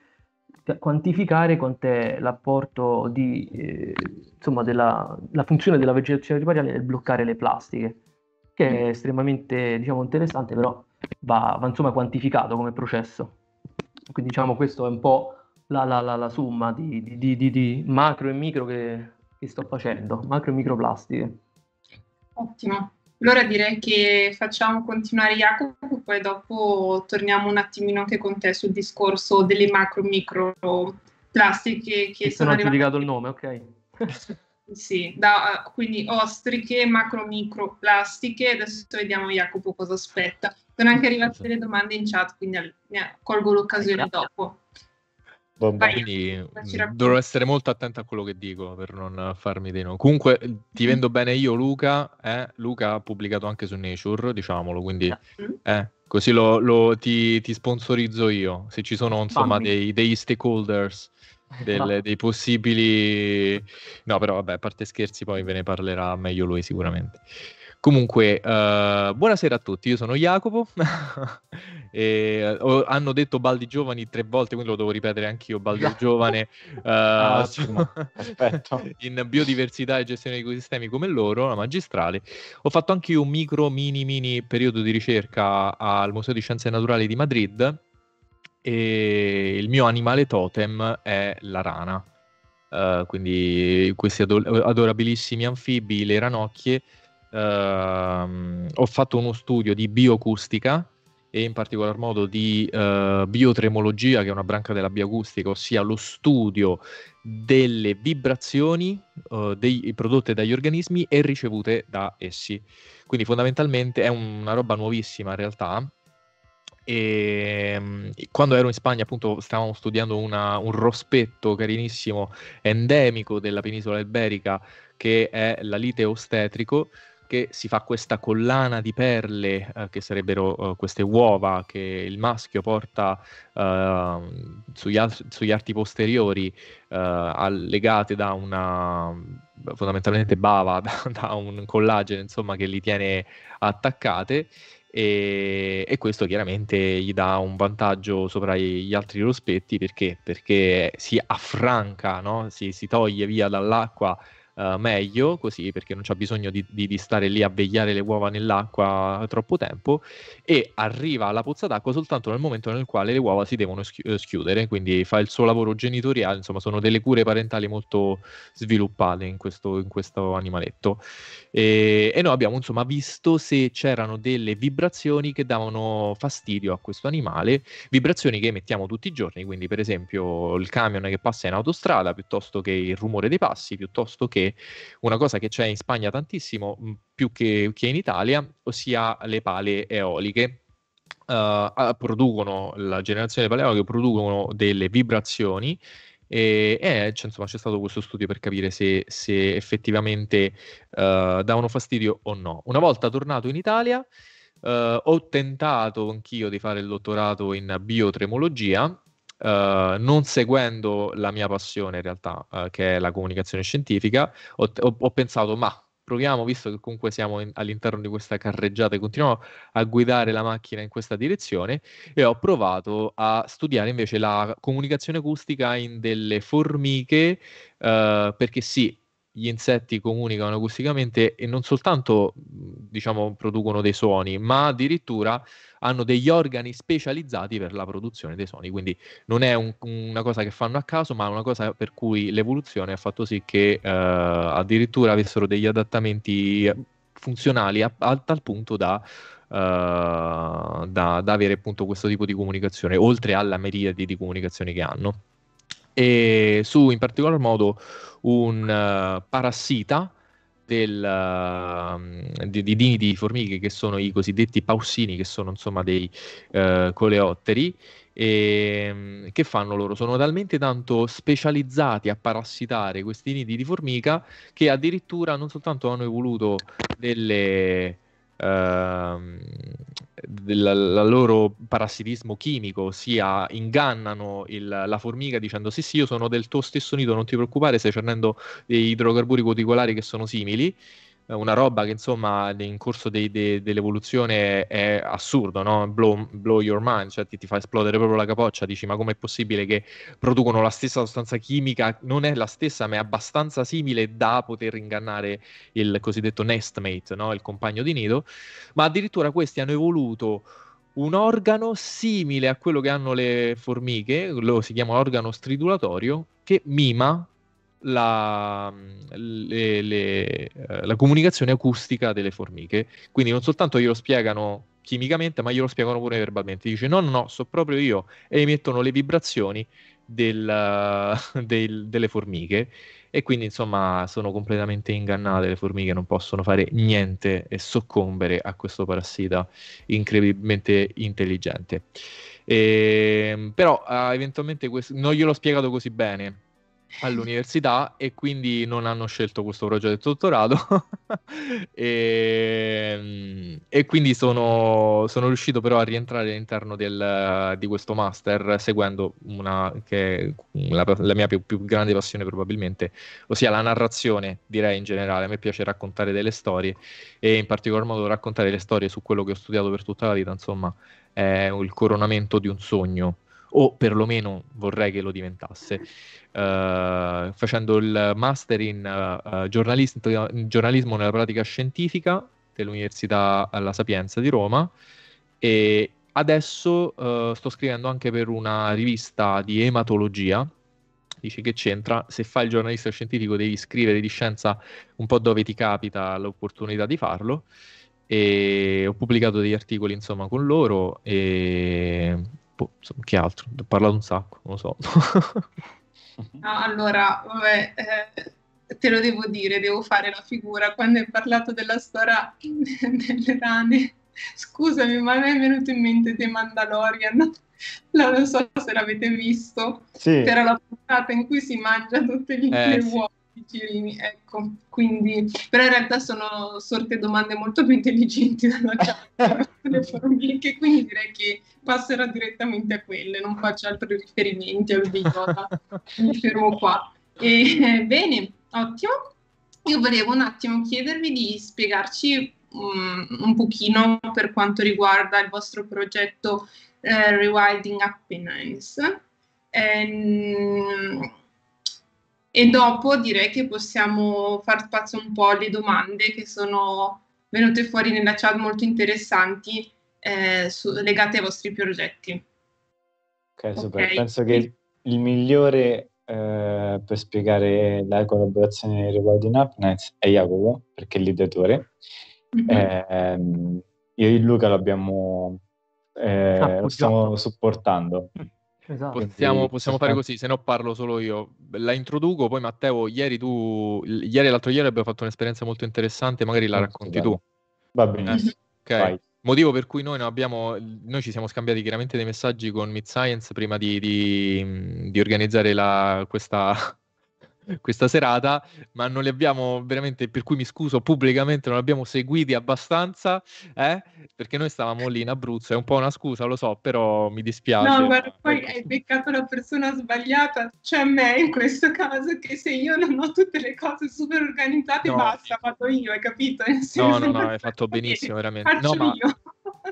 quantificare quant'è l'apporto di, eh, insomma, della la funzione della vegetazione ripariale nel bloccare le plastiche, che è estremamente, diciamo, interessante, però va, va insomma quantificato come processo. Quindi diciamo questo è un po' la, la, la, la somma di, di, di, di macro e micro che che sto facendo, macro e microplastiche. Ottimo. Allora direi che facciamo continuare Jacopo, poi dopo torniamo un attimino anche con te sul discorso delle macro e microplastiche che Mi sono aggiudicato il nome, ok. sì, da, quindi ostriche, macro microplastiche, adesso vediamo Jacopo cosa aspetta. Sono anche arrivate delle domande in chat, quindi colgo l'occasione dopo. Vabbè, quindi dovrò essere molto attento a quello che dico per non farmi dei no. Comunque ti mm. vendo bene io, Luca. Eh? Luca ha pubblicato anche su Nature, diciamolo, quindi mm. eh, così lo, lo, ti, ti, sponsorizzo io. Se ci sono insomma dei, degli stakeholders, del, dei possibili... No, però vabbè, a parte scherzi, poi ve ne parlerà meglio lui sicuramente. Comunque, uh, buonasera a tutti, io sono Jacopo. e, uh, hanno detto Baldi Giovani tre volte, quindi lo devo ripetere anch'io, Baldi Giovane. Uh, ah, in biodiversità e gestione di ecosistemi come loro, la magistrale. Ho fatto anche io un micro, mini, mini periodo di ricerca al Museo di Scienze Naturali di Madrid e il mio animale totem è la rana. Uh, quindi questi ador- adorabilissimi anfibi, le ranocchie, Uh, ho fatto uno studio di bioacustica e in particolar modo di uh, biotremologia, che è una branca della bioacustica, ossia lo studio delle vibrazioni uh, dei, prodotte dagli organismi e ricevute da essi. Quindi fondamentalmente è una roba nuovissima in realtà. E um, quando ero in Spagna, appunto, stavamo studiando una, un rospetto carinissimo endemico della penisola iberica che è l'alite ostetrico che si fa questa collana di perle, eh, che sarebbero uh, queste uova che il maschio porta uh, sugli, al- sugli, arti posteriori, uh, legate da una fondamentalmente bava, da, da, un collagene insomma, che li tiene attaccate. E, e, questo chiaramente gli dà un vantaggio sopra gli altri rospetti perché, perché si affranca, no? si, si toglie via dall'acqua uh, meglio, così perché non c'è bisogno di, di, di, stare lì a vegliare le uova nell'acqua troppo tempo e arriva alla pozza d'acqua soltanto nel momento nel quale le uova si devono schi- eh, schiudere, quindi fa il suo lavoro genitoriale, insomma sono delle cure parentali molto sviluppate in questo, in questo animaletto. E, e, noi abbiamo insomma visto se c'erano delle vibrazioni che davano fastidio a questo animale, vibrazioni che emettiamo tutti i giorni, quindi per esempio il camion che passa in autostrada, piuttosto che il rumore dei passi, piuttosto che una cosa che c'è in Spagna tantissimo, più che, che in Italia, ossia le pale eoliche. Uh, producono la generazione paleoliche producono delle vibrazioni E, e cioè, insomma, c'è stato questo studio per capire se, se effettivamente uh, davano fastidio o no. Una volta tornato in Italia, uh, ho tentato anch'io di fare il dottorato in biotremologia, Uh, non seguendo la mia passione in realtà, uh, che è la comunicazione scientifica, ho, ho, ho, pensato, ma proviamo, visto che comunque siamo in, all'interno di questa carreggiata e continuiamo a guidare la macchina in questa direzione, e ho provato a studiare invece la comunicazione acustica in delle formiche, uh, perché sì, gli insetti comunicano acusticamente e non soltanto diciamo producono dei suoni, ma addirittura hanno degli organi specializzati per la produzione dei suoni, quindi non è un, una cosa che fanno a caso, ma una cosa per cui l'evoluzione ha fatto sì che eh, addirittura avessero degli adattamenti funzionali a, a tal punto da, uh, da, da, avere appunto questo tipo di comunicazione, oltre alla miriade di comunicazioni che hanno. E su in particolar modo un uh, parassita del, uh, di, di nidi di formiche che sono i cosiddetti paussini, che sono insomma dei uh, coleotteri, e, ehm, che fanno loro? Sono talmente tanto specializzati a parassitare questi nidi di formica che addirittura non soltanto hanno evoluto delle Ehm, del loro parassitismo chimico, ossia ingannano il, la formica dicendo sì sì io sono del tuo stesso nido, non ti preoccupare, stai cernendo dei idrocarburi cuticolari che sono simili, una roba che insomma in corso dei, de, dell'evoluzione è assurdo, no? blow, blow, your mind, cioè ti, ti, fa esplodere proprio la capoccia, dici ma com'è possibile che producono la stessa sostanza chimica, non è la stessa ma è abbastanza simile da poter ingannare il cosiddetto nestmate, no? il compagno di nido, ma addirittura questi hanno evoluto un organo simile a quello che hanno le formiche, lo si chiama organo stridulatorio, che mima la, le, le, eh, la comunicazione acustica delle formiche. Quindi non soltanto glielo spiegano chimicamente, ma glielo spiegano pure verbalmente. Dice: No, no, no, so proprio io. E emettono le vibrazioni del, del, delle formiche. E quindi, insomma, sono completamente ingannate. Le formiche non possono fare niente e soccombere a questo parassita incredibilmente intelligente. E, ehm, però, uh, eventualmente, questo, non gliel'ho spiegato così bene all'università e quindi non hanno scelto questo progetto dottorato. E, e, quindi sono, sono, riuscito però a rientrare all'interno del, di questo master seguendo una che la, la mia più, più, grande passione probabilmente, ossia la narrazione direi in generale, a me piace raccontare delle storie e in particolar modo raccontare le storie su quello che ho studiato per tutta la vita, insomma è il coronamento di un sogno o perlomeno vorrei che lo diventasse, uh, facendo il master in uh, giornalismo nella pratica scientifica dell'Università alla Sapienza di Roma e adesso uh, sto scrivendo anche per una rivista di ematologia. Dici che c'entra? Se fai il giornalista scientifico devi scrivere di scienza un po' dove ti capita l'opportunità di farlo e ho pubblicato degli articoli insomma con loro e boh, insomma, che altro? Ho parlato un sacco, non lo so. no, allora, vabbè, eh, te lo devo dire, devo fare la figura. Quando hai parlato della storia delle rane, scusami, ma mi è venuto in mente The Mandalorian. Non so se l'avete visto, sì. era la puntata in cui si mangia tutte le, eh, le sì. uova Cirini, ecco, quindi, però in realtà sono sorte domande molto più intelligenti dalla chat delle formiche, quindi direi che passerò direttamente a quelle, non faccio altri riferimenti al Bigoda, mi fermo qua. E, bene, ottimo. Io volevo un attimo chiedervi di spiegarci um, un pochino per quanto riguarda il vostro progetto eh, Rewilding Apennines. Ehm, e dopo direi che possiamo far spazio un po' alle domande che sono venute fuori nella chat molto interessanti eh, su, legate ai vostri progetti. Ok, super. Okay. Penso che il migliore eh, per spiegare la collaborazione Rewilding Up Nights è Jacopo, perché è l'ideatore. Mm-hmm. Eh, io e Luca lo abbiamo eh, ah, lo stiamo supportando. Esatto. Possiamo, possiamo fare così, se no parlo solo io. La introduco, poi Matteo, ieri tu, ieri e l'altro ieri abbiamo fatto un'esperienza molto interessante, magari la racconti tu. Va bene. Eh, ok. Vai. Motivo per cui noi, abbiamo, noi ci siamo scambiati chiaramente dei messaggi con Mid Science prima di, di, di organizzare la, questa, questa serata, ma non li abbiamo veramente, per cui mi scuso pubblicamente, non li abbiamo seguiti abbastanza, eh? perché noi stavamo lì in Abruzzo, è un po' una scusa, lo so, però mi dispiace. No, guarda, poi hai beccato la persona sbagliata, cioè me in questo caso, che se io non ho tutte le cose super organizzate, no, basta, vado io, hai capito? no, no, no, hai fatto benissimo, veramente. Faccio no, io.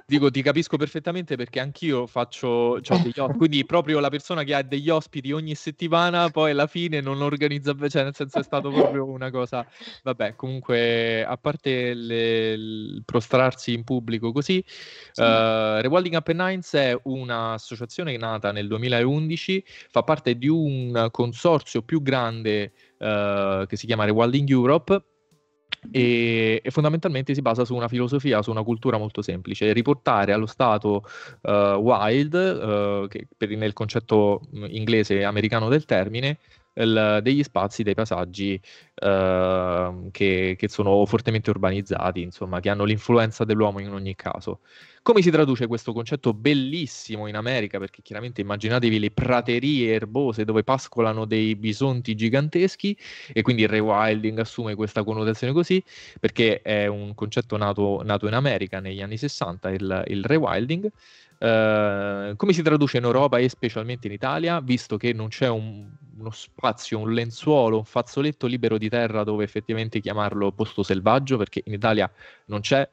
Dico, ti capisco perfettamente perché anch'io faccio, degli ospiti, quindi proprio la persona che ha degli ospiti ogni settimana, poi alla fine non organizza, cioè nel senso è stato proprio una cosa, vabbè, comunque a parte le, il prostrarsi in pubblico così, sì. uh, Rewilding Apennines è un'associazione nata nel 2011, fa parte di un consorzio più grande uh, che si chiama Rewilding Europe, e, e, fondamentalmente si basa su una filosofia, su una cultura molto semplice, riportare allo stato uh, wild, uh, che per, nel concetto inglese e americano del termine, il, degli spazi, dei passaggi uh, che, che, sono fortemente urbanizzati, insomma, che hanno l'influenza dell'uomo in ogni caso. Come si traduce questo concetto bellissimo in America? Perché chiaramente immaginatevi le praterie erbose dove pascolano dei bisonti giganteschi e quindi il rewilding assume questa connotazione così, perché è un concetto nato, nato in America negli anni 60, il, il rewilding. Uh, come si traduce in Europa e specialmente in Italia, visto che non c'è un, uno spazio, un lenzuolo, un fazzoletto libero di terra dove effettivamente chiamarlo posto selvaggio, perché in Italia non c'è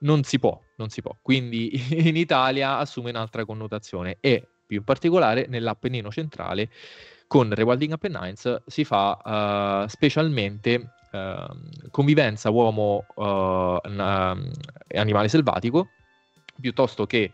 non si può, non si può. Quindi in Italia assume un'altra connotazione e più in particolare nell'Appennino centrale con Rewilding Apennines si fa uh, specialmente uh, convivenza uomo-animale uh, selvatico piuttosto che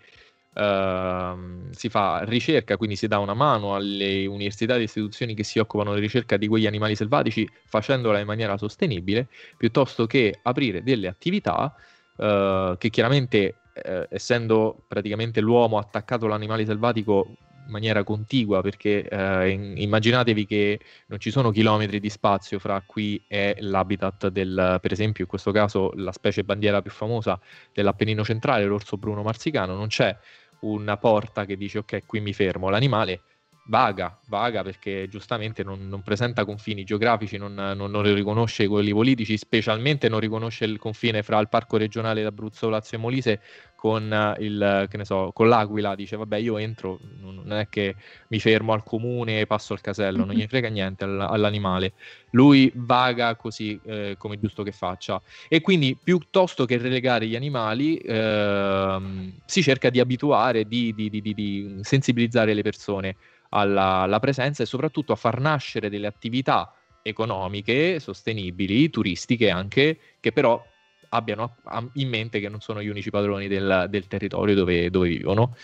Uh, si fa ricerca, quindi si dà una mano alle università e istituzioni che si occupano di ricerca di quegli animali selvatici facendola in maniera sostenibile, piuttosto che aprire delle attività uh, che chiaramente eh, essendo praticamente l'uomo attaccato all'animale selvatico in maniera contigua, perché eh, in, immaginatevi che non ci sono chilometri di spazio fra qui e l'habitat del, per esempio in questo caso la specie bandiera più famosa dell'Appennino centrale, l'orso bruno marsicano, non c'è una porta che dice ok qui mi fermo, l'animale vaga, vaga perché giustamente non, non presenta confini geografici, non, non, non, riconosce quelli politici, specialmente non riconosce il confine fra il parco regionale d'Abruzzo, Lazio e Molise con, il, so, con l'Aquila, dice vabbè io entro, non è che mi fermo al comune passo al casello, non gli frega niente all'animale, lui vaga così eh, come è giusto che faccia. E quindi piuttosto che relegare gli animali eh, si cerca di abituare, di, di, di, di sensibilizzare le persone alla, alla presenza e soprattutto a far nascere delle attività economiche, sostenibili, turistiche anche, che però abbiano in mente che non sono gli unici padroni del, del territorio dove, dove, vivono.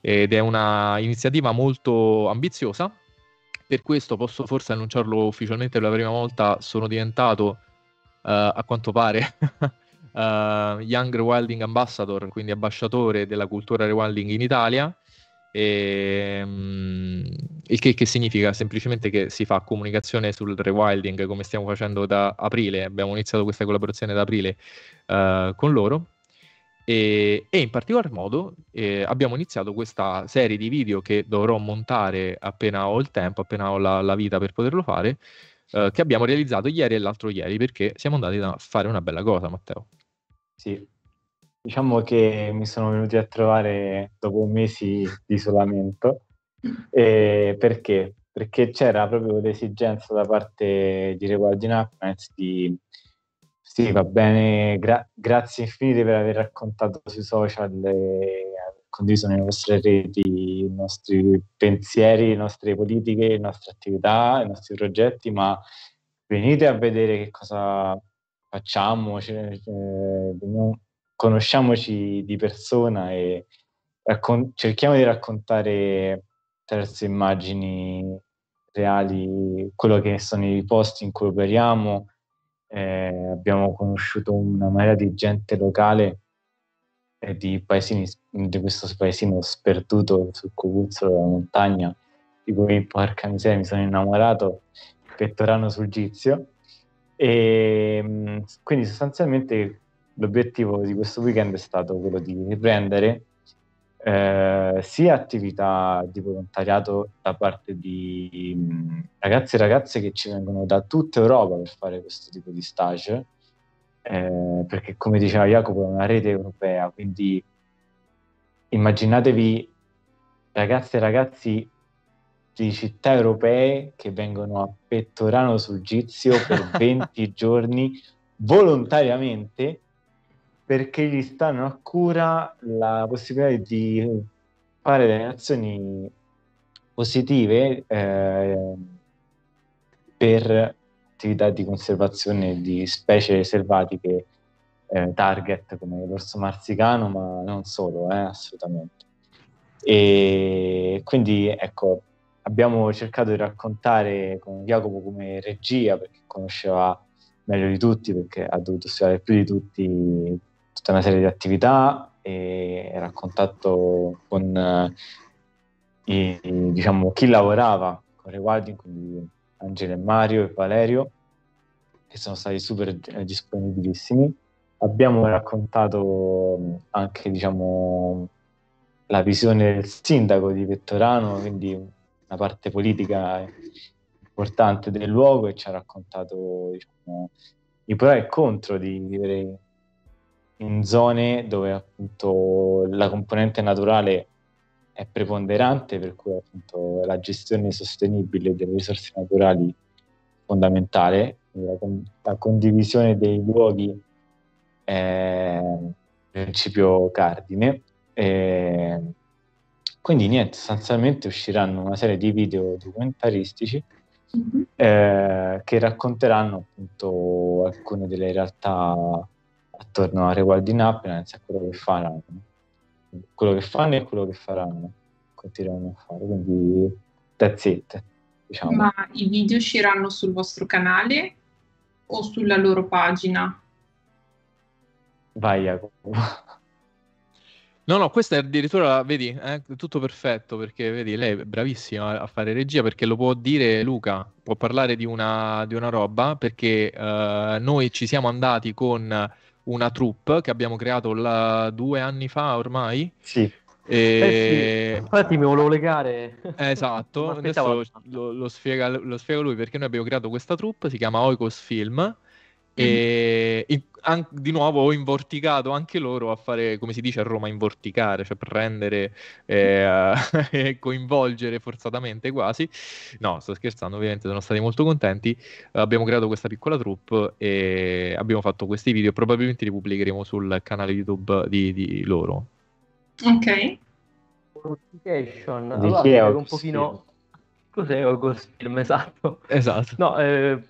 Ed è un'iniziativa molto ambiziosa. Per questo posso forse annunciarlo ufficialmente per la prima volta. Sono diventato, uh, a quanto pare, uh, Young Rewilding Ambassador, quindi ambasciatore della cultura rewilding in Italia. E, um, il che, che, significa? Semplicemente che si fa comunicazione sul rewilding come stiamo facendo da aprile, abbiamo iniziato questa collaborazione da aprile uh, con loro. E, e, in particolar modo eh, abbiamo iniziato questa serie di video che dovrò montare appena ho il tempo, appena ho la, la vita per poterlo fare, uh, che abbiamo realizzato ieri e l'altro ieri perché siamo andati a fare una bella cosa Matteo. Sì, Diciamo che mi sono venuti a trovare dopo mesi di isolamento. E perché? Perché c'era proprio l'esigenza da parte di Rewilding Happiness di sì, va bene, gra- grazie infinite per aver raccontato sui social e condiviso nelle vostre reti i nostri pensieri, le nostre politiche, le nostre attività, i nostri progetti, ma venite a vedere che cosa facciamo, cioè, eh, conosciamoci di persona e raccon- cerchiamo di raccontare attraverso immagini reali quello che sono i posti in cui operiamo. Eh, abbiamo conosciuto una marea di gente locale e di paesini, di questo paesino sperduto sul cucuzzolo della montagna, di cui porca miseria mi sono innamorato, pettorano sul Gizio. E quindi sostanzialmente l'obiettivo di questo weekend è stato quello di riprendere eh, sia attività di volontariato da parte di mh, ragazzi e ragazze che ci vengono da tutta Europa per fare questo tipo di stage, eh, perché come diceva Jacopo è una rete europea, quindi immaginatevi ragazze e ragazzi di città europee che vengono a Pettorano sul Gizio per 20 giorni volontariamente perché gli stanno a cura la possibilità di fare delle azioni positive eh, per attività di conservazione di specie selvatiche eh, target come l'orso marsicano, ma non solo, eh, assolutamente. E quindi ecco, abbiamo cercato di raccontare con Jacopo come regia, perché conosceva meglio di tutti, perché ha dovuto studiare più di tutti tutta una serie di attività e era a contatto con eh, i, diciamo, chi lavorava con Rewilding, quindi Angelo e Mario e Valerio, che sono stati super eh, disponibilissimi. Abbiamo raccontato anche diciamo, la visione del sindaco di Vettorano, quindi una parte politica importante del luogo e ci ha raccontato diciamo, i pro e i contro di vivere in zone dove appunto la componente naturale è preponderante, per cui appunto la gestione sostenibile delle risorse naturali è fondamentale, la, la condivisione dei luoghi è un principio cardine. E quindi niente, sostanzialmente usciranno una serie di video documentaristici mm-hmm. eh, che racconteranno appunto alcune delle realtà attorno a Rewilding Happiness a quello che faranno. Quello che fanno e quello che faranno, continueranno a fare. Quindi that's it. Diciamo. Ma i video usciranno sul vostro canale o sulla loro pagina? Vai Jacopo. No, no, questo è addirittura, vedi, è tutto perfetto perché vedi, lei è bravissima a fare regia perché lo può dire Luca, può parlare di una, di una roba perché uh, noi ci siamo andati con una troupe che abbiamo creato la, due anni fa ormai. Sì. E... Eh sì, infatti mi volevo legare. Esatto, adesso lo, lo, spiega, lo, spiega, lui perché noi abbiamo creato questa troupe, si chiama Oikos Film e in, an- di nuovo ho invorticato anche loro a fare, come si dice a Roma, invorticare, cioè prendere eh, e coinvolgere forzatamente quasi. No, sto scherzando, ovviamente sono stati molto contenti. Abbiamo creato questa piccola troupe e abbiamo fatto questi video, probabilmente li pubblicheremo sul canale YouTube di, di loro. Ok. Allora, un pochino... Cos'è August Film? Esatto. Esatto. No, eh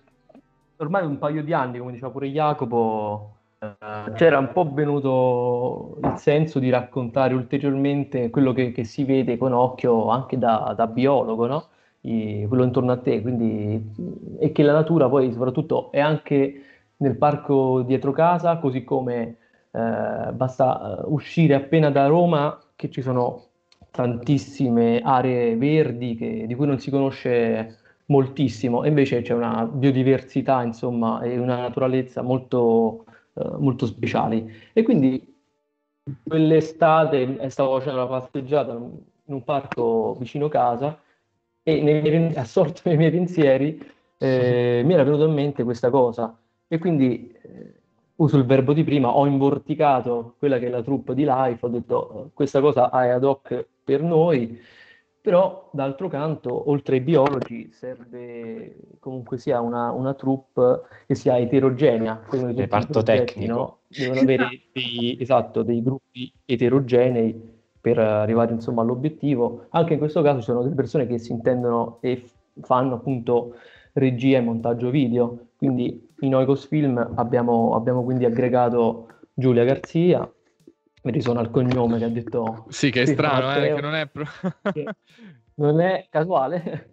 ormai un paio di anni, come diceva pure Jacopo, eh, c'era un po' venuto il senso di raccontare ulteriormente quello che, che si vede con occhio anche da, da biologo, no? I, quello intorno a te, quindi, e che la natura poi soprattutto è anche nel parco dietro casa, così come eh, basta eh, uscire appena da Roma che ci sono tantissime aree verdi che, di cui non si conosce moltissimo, e invece c'è una biodiversità, insomma, e una naturalezza molto, eh, molto speciali. E quindi quell'estate stavo facendo una passeggiata in un parco vicino casa e assorto nei miei pensieri eh, mi era venuto in mente questa cosa. E quindi eh, uso il verbo di prima, ho invorticato quella che è la troupe di Life, ho detto questa cosa è ad hoc per noi però d'altro canto, oltre ai biologi, serve comunque sia una, una troupe che sia eterogenea. Come Reparto tecnico. No? Devono avere dei, esatto, dei gruppi eterogenei per arrivare insomma, all'obiettivo. Anche in questo caso ci sono delle persone che si intendono e fanno appunto regia e montaggio video. Quindi in Oikos Film abbiamo, abbiamo quindi aggregato Giulia Garzia, mi risuona il cognome che ha detto... Sì, che è strano, eh, che non è... Pro... non è casuale.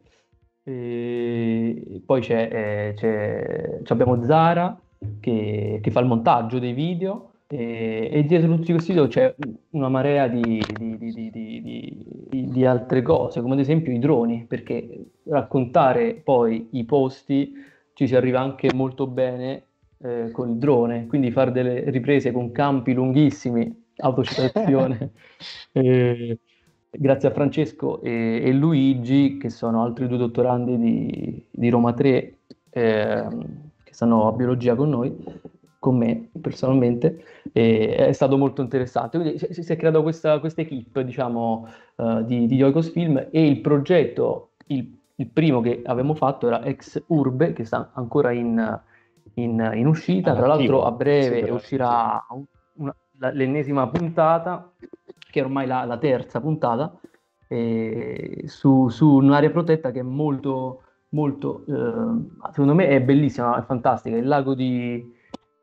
E poi c'è, eh, c'è, abbiamo Zara che, che, fa il montaggio dei video e, e, dietro tutti questi video c'è una marea di, di, di, di, altre cose, come ad esempio i droni, perché raccontare poi i posti ci si arriva anche molto bene eh, con il drone, quindi fare delle riprese con campi lunghissimi, autocitazione. eh, grazie a Francesco e, e, Luigi, che sono altri due dottorandi di, di Roma 3, eh, che stanno a biologia con noi, con me personalmente, è stato molto interessante. Quindi si, si è creata questa, questa equipe, diciamo, uh, di, di Yoikos Film e il progetto, il, il, primo che avevamo fatto era Ex Urbe, che sta ancora in, in, in uscita, tra l'altro a breve uscirà una, la, l'ennesima puntata che è ormai la, la terza puntata, eh, su, su, un'area protetta che è molto, molto eh, secondo me è bellissima, è fantastica. Il lago di,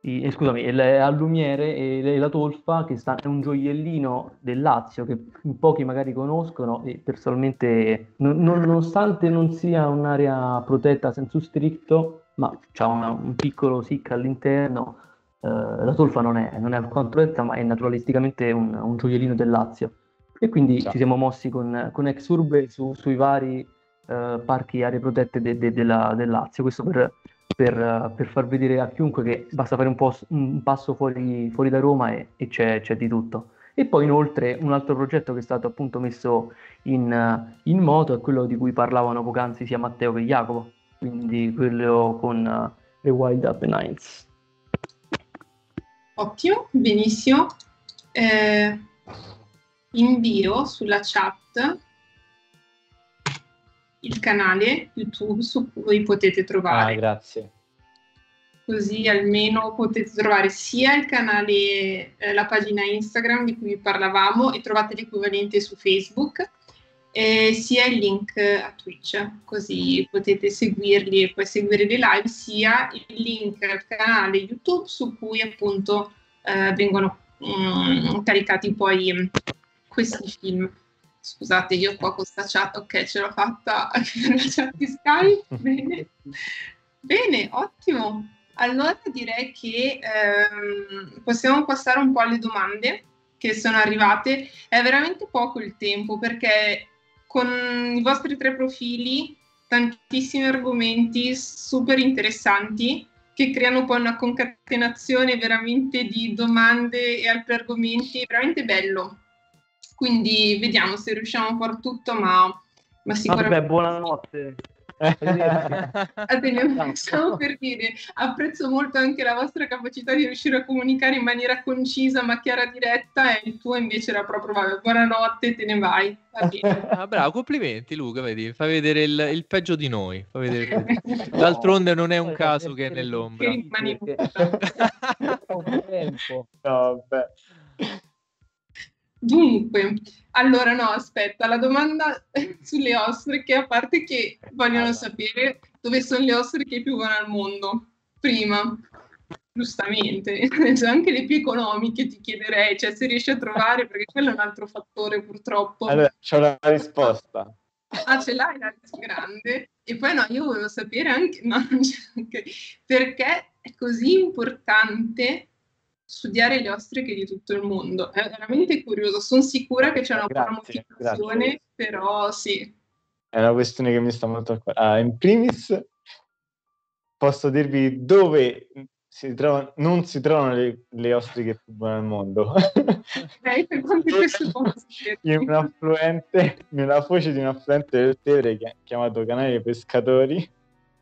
di eh, scusami, il Allumiere e la Tolfa, che sta, è un gioiellino del Lazio che pochi magari conoscono e personalmente, non, nonostante non sia un'area protetta senso stritto, ma c'è un piccolo SIC all'interno, eh, la tolfa non è, non è retta, ma è naturalisticamente un, un, gioiellino del Lazio. E quindi Ciao. ci siamo mossi con, con Ex Urbe su, sui vari uh, parchi aree protette de, de, de la, del Lazio. Questo per, per, uh, per, far vedere a chiunque che basta fare un, po', un passo fuori, fuori, da Roma e, e c'è, c'è, di tutto. E poi inoltre un altro progetto che è stato appunto messo in, in moto è quello di cui parlavano poc'anzi sia Matteo che Jacopo, quindi quello con uh, le Wild Up Nights. Ottimo, benissimo. Eh, invio sulla chat il canale YouTube su cui potete trovare. Ah, grazie. Così almeno potete trovare sia il canale, eh, la pagina Instagram di cui parlavamo e trovate l'equivalente su Facebook, eh, sia il link a Twitch, così potete seguirli e poi seguire le live, sia il link al canale YouTube su cui appunto eh, vengono mh, mm, caricati poi mm, questi film. Scusate, io qua con questa chat, ok, ce l'ho fatta anche per la chat di Skype, bene. Bene, ottimo. Allora direi che ehm, possiamo passare un po' alle domande che sono arrivate. È veramente poco il tempo perché con i vostri tre profili, tantissimi argomenti super interessanti che creano poi una concatenazione veramente di domande e altri argomenti, veramente bello. Quindi vediamo se riusciamo a fare tutto, ma, ma sicuramente... Vabbè, buonanotte. Stavo per dire, apprezzo molto anche la vostra capacità di riuscire a comunicare in maniera concisa ma chiara diretta e il tuo invece era proprio vabbè, buonanotte, te ne vai. Ah, bravo, complimenti Luca, vedi, fa vedere il, il peggio di noi. Vedere... D'altronde non è un caso che è nell'ombra. Che no, vabbè. Dunque, allora no, aspetta, la domanda sulle ostriche, a parte che vogliono sapere dove sono le ostriche più buone al mondo, prima, giustamente, cioè, anche le più economiche ti chiederei, cioè se riesci a trovare, perché quello è un altro fattore purtroppo. Allora, c'ho la risposta. Ah, ce l'hai la grande? E poi no, io volevo sapere anche, no, anche perché è così importante studiare le ostriche di tutto il mondo. È veramente curioso, sono sicura che c'è una buona motivazione, grazie. però sì. È una questione che mi sta molto a cuore. Ah, in primis, posso dirvi dove si trovano, non si trovano le, le ostriche più buone al mondo. Okay, in un affluente, nella foce di un affluente del Tevere chiamato Canale dei Pescatori.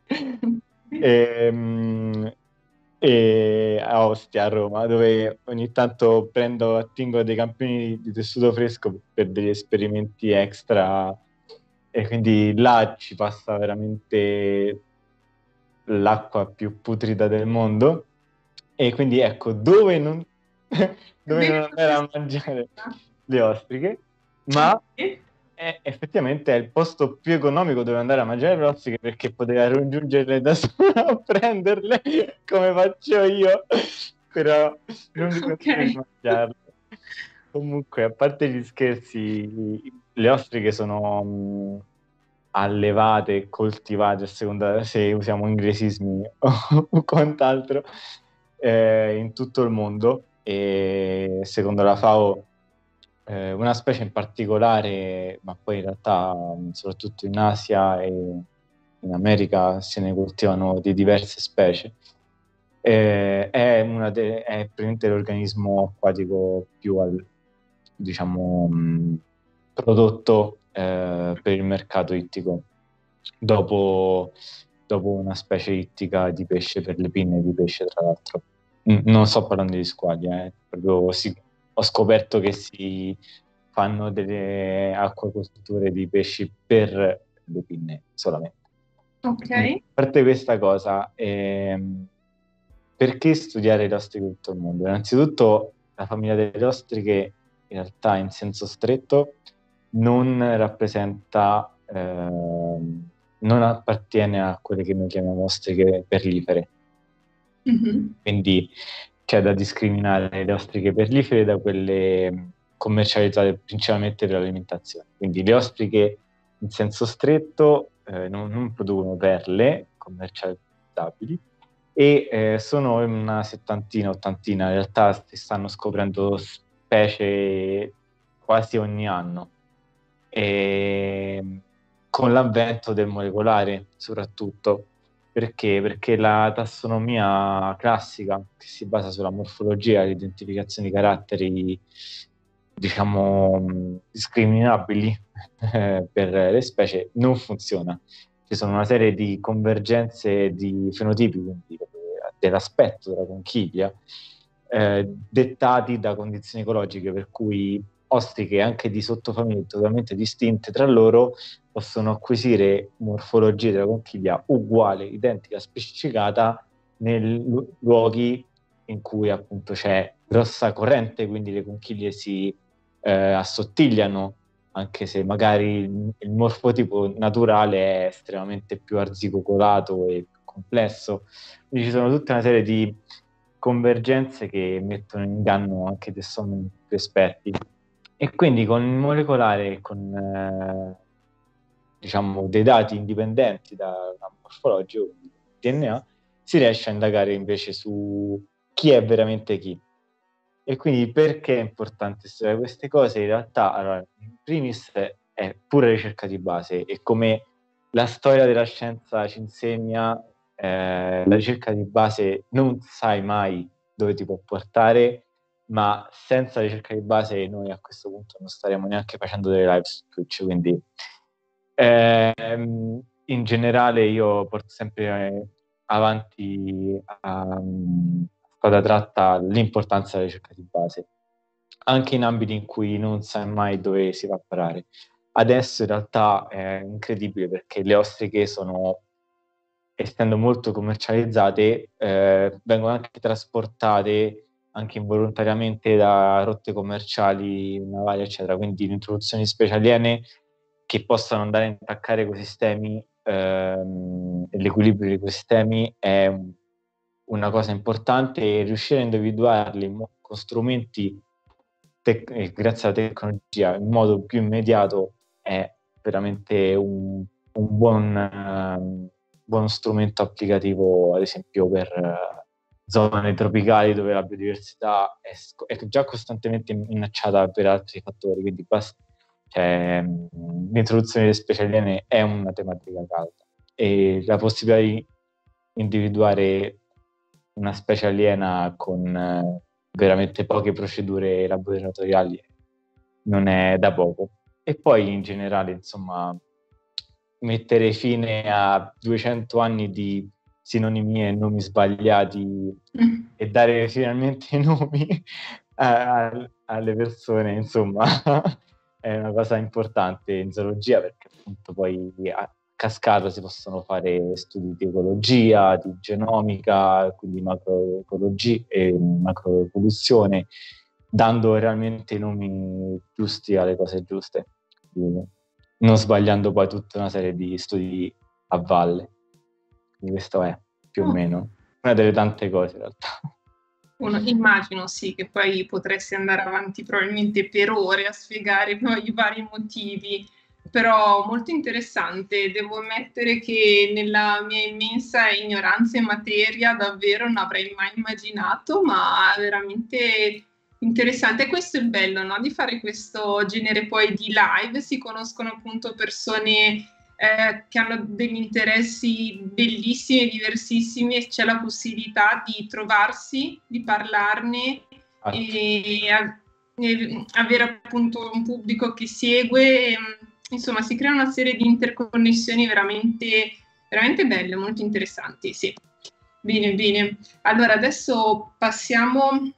e, um, e a Ostia, a Roma, dove ogni tanto prendo, attingo dei campioni di tessuto fresco per degli esperimenti extra. E quindi là ci passa veramente l'acqua più putrida del mondo. E quindi ecco dove non, dove non andare a mangiare le ostriche ma è, effettivamente è il posto più economico dove andare a mangiare le ostriche perché poteva raggiungerle da solo a prenderle come faccio io, però non mi okay. mangiarle. Comunque, a parte gli scherzi, le ostriche sono mh, allevate e coltivate a seconda se usiamo inglesismi o quant'altro eh, in tutto il mondo e secondo la FAO eh, una specie in particolare, ma poi in realtà soprattutto in Asia e in America se ne coltivano di diverse specie. eh, è, una de- è praticamente l'organismo acquatico più al, diciamo, mh, prodotto eh, per il mercato ittico dopo, dopo, una specie ittica di pesce per le pinne di pesce tra l'altro N- non sto parlando di squali eh, proprio si, ho scoperto che si fanno delle acquacolture di pesci per le pinne solamente ok a parte questa cosa ehm, perché studiare le ostriche tutto il mondo? Innanzitutto la famiglia delle ostriche in realtà in senso stretto non rappresenta, eh, non appartiene a quelle che noi chiamiamo ostriche perlifere. Mm-hmm. Quindi c'è da discriminare le ostriche perlifere da quelle commercializzate principalmente per l'alimentazione. Quindi le ostriche in senso stretto eh, non, non producono perle commercializzabili, e eh, sono una settantina, ottantina, in realtà si stanno scoprendo specie quasi ogni anno. E con l'avvento del molecolare soprattutto. Perché? Perché la tassonomia classica, che si basa sulla morfologia l'identificazione di caratteri, diciamo, discriminabili eh, per le specie, non funziona ci sono una serie di convergenze di fenotipi, quindi dell'aspetto della conchiglia, eh, dettati da condizioni ecologiche per cui ostriche anche di sottofamiglie totalmente distinte tra loro possono acquisire morfologie della conchiglia uguale, identica, specificata nei lu- luoghi in cui appunto c'è grossa corrente, quindi le conchiglie si eh, assottigliano anche se magari il morfotipo naturale è estremamente più arzicocolato e complesso. Quindi ci sono tutta una serie di convergenze che mettono in inganno anche se sono più esperti. E quindi con il molecolare, con eh, diciamo dei dati indipendenti dal morfologico, DNA, si riesce a indagare invece su chi è veramente chi. E quindi perché è importante studiare queste cose? In realtà, allora, in primis è pura ricerca di base e come la storia della scienza ci insegna, eh, la ricerca di base non sai mai dove ti può portare, ma senza ricerca di base noi a questo punto non staremo neanche facendo delle live su Twitch, quindi ehm, in generale io porto sempre avanti um, spada tratta l'importanza della ricerca di base, anche in ambiti in cui non sai mai dove si va a parare. Adesso in realtà è incredibile perché le ostriche sono, essendo molto commercializzate, eh, vengono anche trasportate anche involontariamente da rotte commerciali navali, eccetera. Quindi l'introduzione di specie aliene che possano andare a intaccare ecosistemi ehm, e l'equilibrio degli ecosistemi è un una cosa importante è riuscire a individuarli con strumenti tec- eh, grazie alla tecnologia in modo più immediato è veramente un, un buon, uh, buon, strumento applicativo, ad esempio per uh, zone tropicali dove la biodiversità è, è, già costantemente minacciata per altri fattori, quindi basta, cioè, l'introduzione delle specie aliene è una tematica calda e la possibilità di individuare una specie aliena con eh, veramente poche procedure laboratoriali non è da poco. E poi in generale, insomma, mettere fine a 200 anni di sinonimie e nomi sbagliati mm. e dare finalmente i nomi a, a, alle persone, insomma, è una cosa importante in zoologia perché appunto poi cascata si possono fare studi di ecologia, di genomica, quindi macroecologia e macroevoluzione, dando realmente i nomi giusti alle cose giuste, non sbagliando poi tutta una serie di studi a valle. Quindi questo è più o oh. meno una delle tante cose in realtà. Uno, immagino sì che poi potresti andare avanti probabilmente per ore a spiegare poi i vari motivi però molto interessante. Devo ammettere che nella mia immensa ignoranza in materia davvero non avrei mai immaginato, ma veramente interessante. E questo è il bello, no? Di fare questo genere poi di live, si conoscono appunto persone eh, che hanno degli interessi bellissimi e diversissimi e c'è la possibilità di trovarsi, di parlarne ah. e, e, avere appunto un pubblico che segue. E, insomma, si crea una serie di interconnessioni veramente, veramente belle, molto interessanti, sì. Bene, bene. Allora, adesso passiamo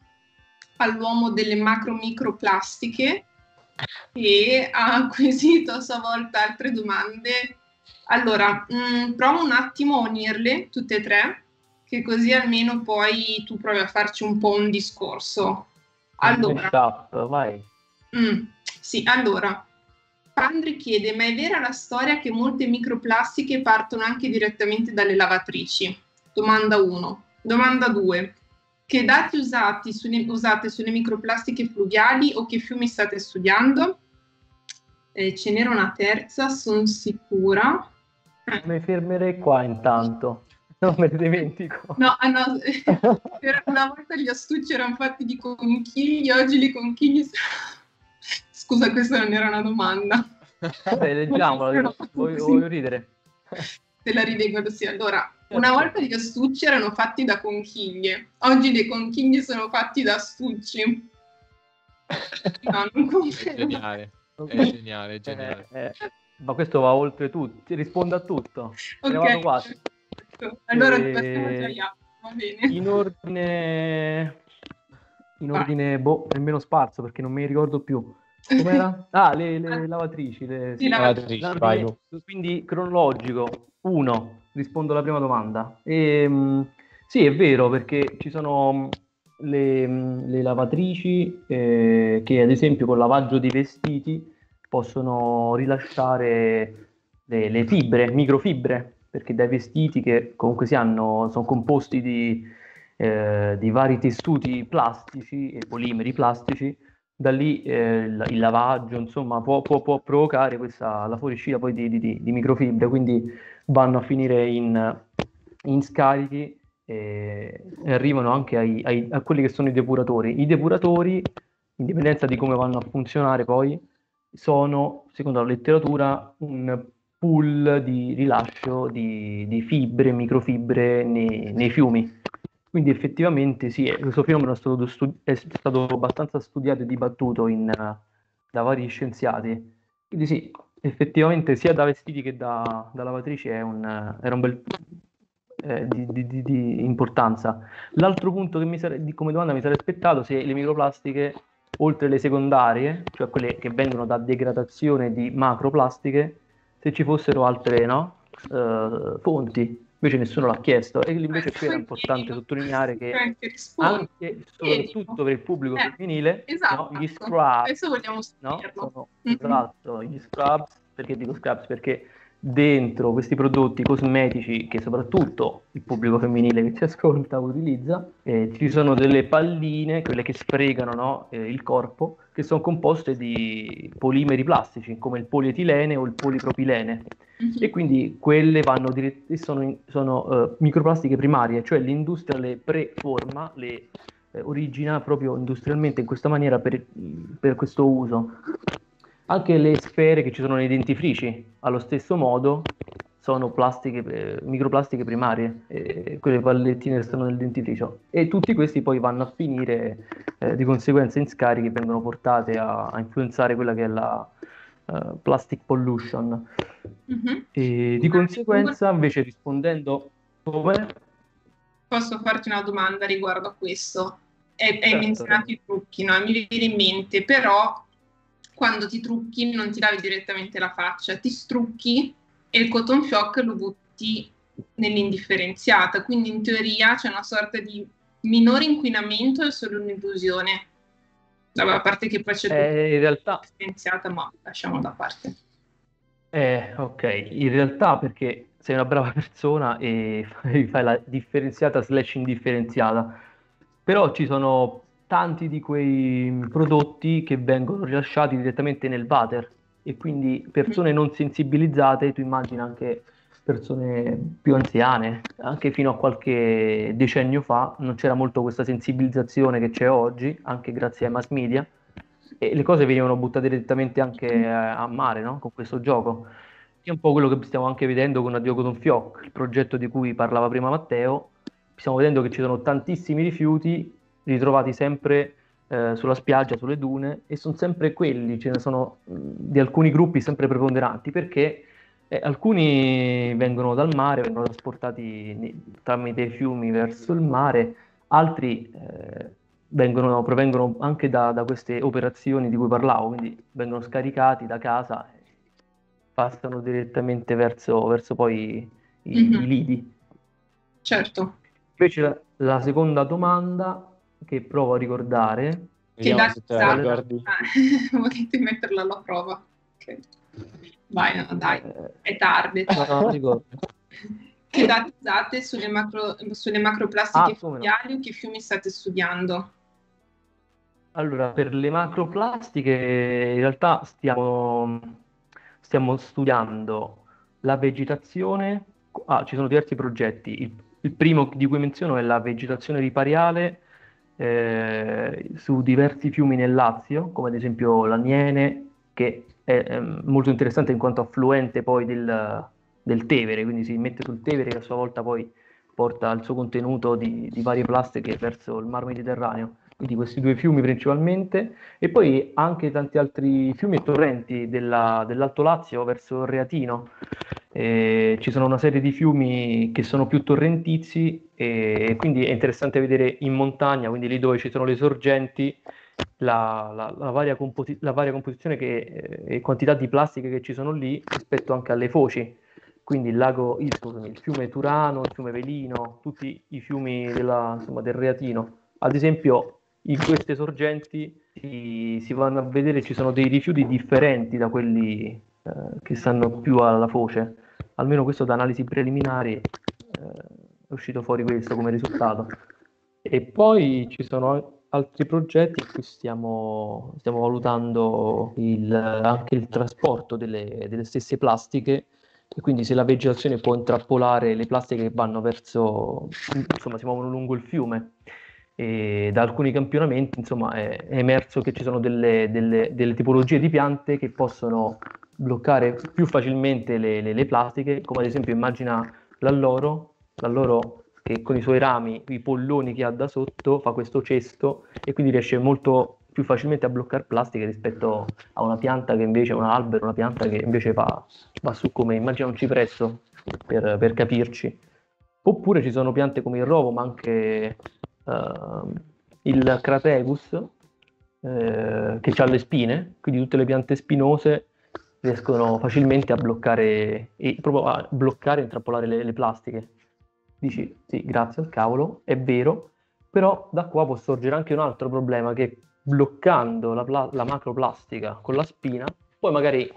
all'uomo delle macro-microplastiche che ha acquisito a sua volta altre domande. Allora, mh, mm, provo un attimo a unirle tutte e tre, che così almeno poi tu provi a farci un po' un discorso. Allora, vai. Mh, mm, sì, allora, Pandri chiede, ma è vera la storia che molte microplastiche partono anche direttamente dalle lavatrici? Domanda 1. Domanda 2. Che dati usati sulle, usate sulle microplastiche fluviali o che fiumi state studiando? Eh, ce n'era una terza, sono sicura. Mi fermerei qua intanto, non me ne dimentico. No, ah, no. una volta gli astucci erano fatti di conchigli, oggi li conchigli... Scusa, questa non era una domanda. Vabbè, leggiamola, voglio, voglio ridere. Te la rileggo così. Allora, una volta gli astucci erano fatti da conchiglie, oggi le conchiglie sono fatti da astucci. No, non confermo. È geniale, è geniale, è geniale. Eh, eh, ma questo va oltre tutto, risponde a tutto. Ok. quasi. Allora e... passiamo va bene. In ordine... In ordine, boh, nemmeno sparso perché non mi ricordo più. Com'era? Ah, le, le lavatrici. Le, sì, lavatrici, lavatrici. Quindi cronologico. Uno, rispondo alla prima domanda. E, ehm, sì, è vero, perché ci sono mm, le, mm, le lavatrici eh, che ad esempio con lavaggio dei vestiti possono rilasciare le, le, fibre, microfibre, perché dai vestiti che comunque si hanno, sono composti di, eh, di vari tessuti plastici e polimeri plastici, da lì eh, il, lavaggio insomma può, può, può provocare questa, la fuoriuscita poi di, di, di, microfibre, quindi vanno a finire in, in scarichi e, arrivano anche ai, ai, a quelli che sono i depuratori. I depuratori, indipendenza di come vanno a funzionare poi, sono, secondo la letteratura, un pool di rilascio di, di fibre, microfibre nei, nei fiumi. Quindi effettivamente sì, questo fenomeno è stato, studi- è stato abbastanza studiato e dibattuto in, da vari scienziati. Quindi sì, effettivamente sia da vestiti che da, da lavatrici un, era un bel eh, di, di, di, importanza. L'altro punto che mi sare- come domanda mi sarei aspettato se le microplastiche, oltre le secondarie, cioè quelle che vengono da degradazione di macroplastiche, se ci fossero altre no? uh, fonti invece nessuno l'ha chiesto e invece qui era importante sottolineare che anche soprattutto per il pubblico eh, femminile esatto. no, gli scrubs no, sono, mm-hmm. esatto, gli scrubs perché dico scrubs perché dentro questi prodotti cosmetici che soprattutto il pubblico femminile che ci ascolta utilizza, eh, ci sono delle palline, quelle che sfregano no, eh, il corpo, che sono composte di polimeri plastici come il polietilene o il polipropilene. Mm-hmm. E quindi quelle vanno dirett- sono, sono uh, microplastiche primarie, cioè l'industria le preforma, le eh, origina proprio industrialmente in questa maniera per, per questo uso. Anche le sfere che ci sono nei dentifrici, allo stesso modo, sono plastiche, eh, microplastiche primarie, eh, quelle pallettine che stanno nel dentifricio. E tutti questi poi vanno a finire eh, di conseguenza in scarichi, vengono portate a, a influenzare quella che è la uh, plastic pollution. Mm-hmm. E di conseguenza, invece, rispondendo come... Posso farti una domanda riguardo a questo? Hai, certo. menzionato i trucchi, no? Mi viene in mente, però quando ti trucchi non ti lavi direttamente la faccia, ti strucchi e il cotton fioc lo butti nell'indifferenziata, quindi in teoria c'è una sorta di minore inquinamento e solo un'illusione. Vabbè, a parte che poi c'è eh, in realtà differenziata, ma lasciamo da parte. Eh, ok, in realtà perché sei una brava persona e fai la differenziata slash indifferenziata, però ci sono tanti di quei prodotti che vengono rilasciati direttamente nel water e quindi persone non sensibilizzate, tu immagini anche persone più anziane, anche fino a qualche decennio fa non c'era molto questa sensibilizzazione che c'è oggi, anche grazie ai mass media, e le cose venivano buttate direttamente anche a mare no? con questo gioco. È un po' quello che stiamo anche vedendo con Addio Cotton Fioc, il progetto di cui parlava prima Matteo. Stiamo vedendo che ci sono tantissimi rifiuti ritrovati sempre eh, sulla spiaggia, sulle dune, e sono sempre quelli, ce ne sono mh, di alcuni gruppi sempre preponderanti, perché eh, alcuni vengono dal mare, vengono trasportati tramite i fiumi verso il mare, altri eh, vengono, provengono anche da, da, queste operazioni di cui parlavo, quindi vengono scaricati da casa e passano direttamente verso, verso poi i, mm-hmm. i, lidi. Certo. Invece la, la, seconda domanda che provo a ricordare... Che da ricordi. Volete metterla alla prova? Ok. Vai, no, dai, eh, è tardi. No, no, che dati usate sulle, macro, sulle macroplastiche ah, fluviali o che fiumi state studiando? Allora, per le macroplastiche in realtà stiamo, stiamo studiando la vegetazione. Ah, ci sono diversi progetti. Il, il primo di cui menziono è la vegetazione ripariale eh, su diversi fiumi nel Lazio, come ad esempio l'Aniene, che è, è molto interessante in quanto affluente poi del, del, Tevere, quindi si mette sul Tevere che a sua volta poi porta il suo contenuto di, di varie plastiche verso il mar Mediterraneo quindi questi due fiumi principalmente, e poi anche tanti altri fiumi e torrenti della, dell'Alto Lazio verso il Reatino. Eh, ci sono una serie di fiumi che sono più torrentizi e quindi è interessante vedere in montagna, quindi lì dove ci sono le sorgenti, la, la, la, varia, composi- la varia, composizione che, eh, e quantità di plastiche che ci sono lì rispetto anche alle foci. Quindi il lago, scusami, il fiume Turano, il fiume Velino, tutti i fiumi della, insomma, del Reatino. Ad esempio, in queste sorgenti si, si, vanno a vedere ci sono dei rifiuti differenti da quelli eh, che stanno più alla foce. Almeno questo da analisi preliminari eh, è uscito fuori questo come risultato. E poi ci sono altri progetti in cui stiamo, stiamo valutando il, anche il trasporto delle, delle stesse plastiche e quindi se la vegetazione può intrappolare le plastiche che vanno verso, insomma, si muovono lungo il fiume e da alcuni campionamenti insomma, è, è, emerso che ci sono delle, delle, delle, tipologie di piante che possono bloccare più facilmente le, le, le plastiche, come ad esempio immagina l'alloro, l'alloro che con i suoi rami, i polloni che ha da sotto, fa questo cesto e quindi riesce molto più facilmente a bloccare plastiche rispetto a una pianta che invece, un albero, una pianta che invece va, va su come, immagina un cipresso, per, per capirci. Oppure ci sono piante come il rovo, ma anche uh, il Crategus eh, che ha le spine, quindi tutte le piante spinose riescono facilmente a bloccare, e proprio a bloccare e intrappolare le, le plastiche. Dici, sì, grazie al cavolo, è vero, però da qua può sorgere anche un altro problema che bloccando la, pla- la macroplastica con la spina, poi magari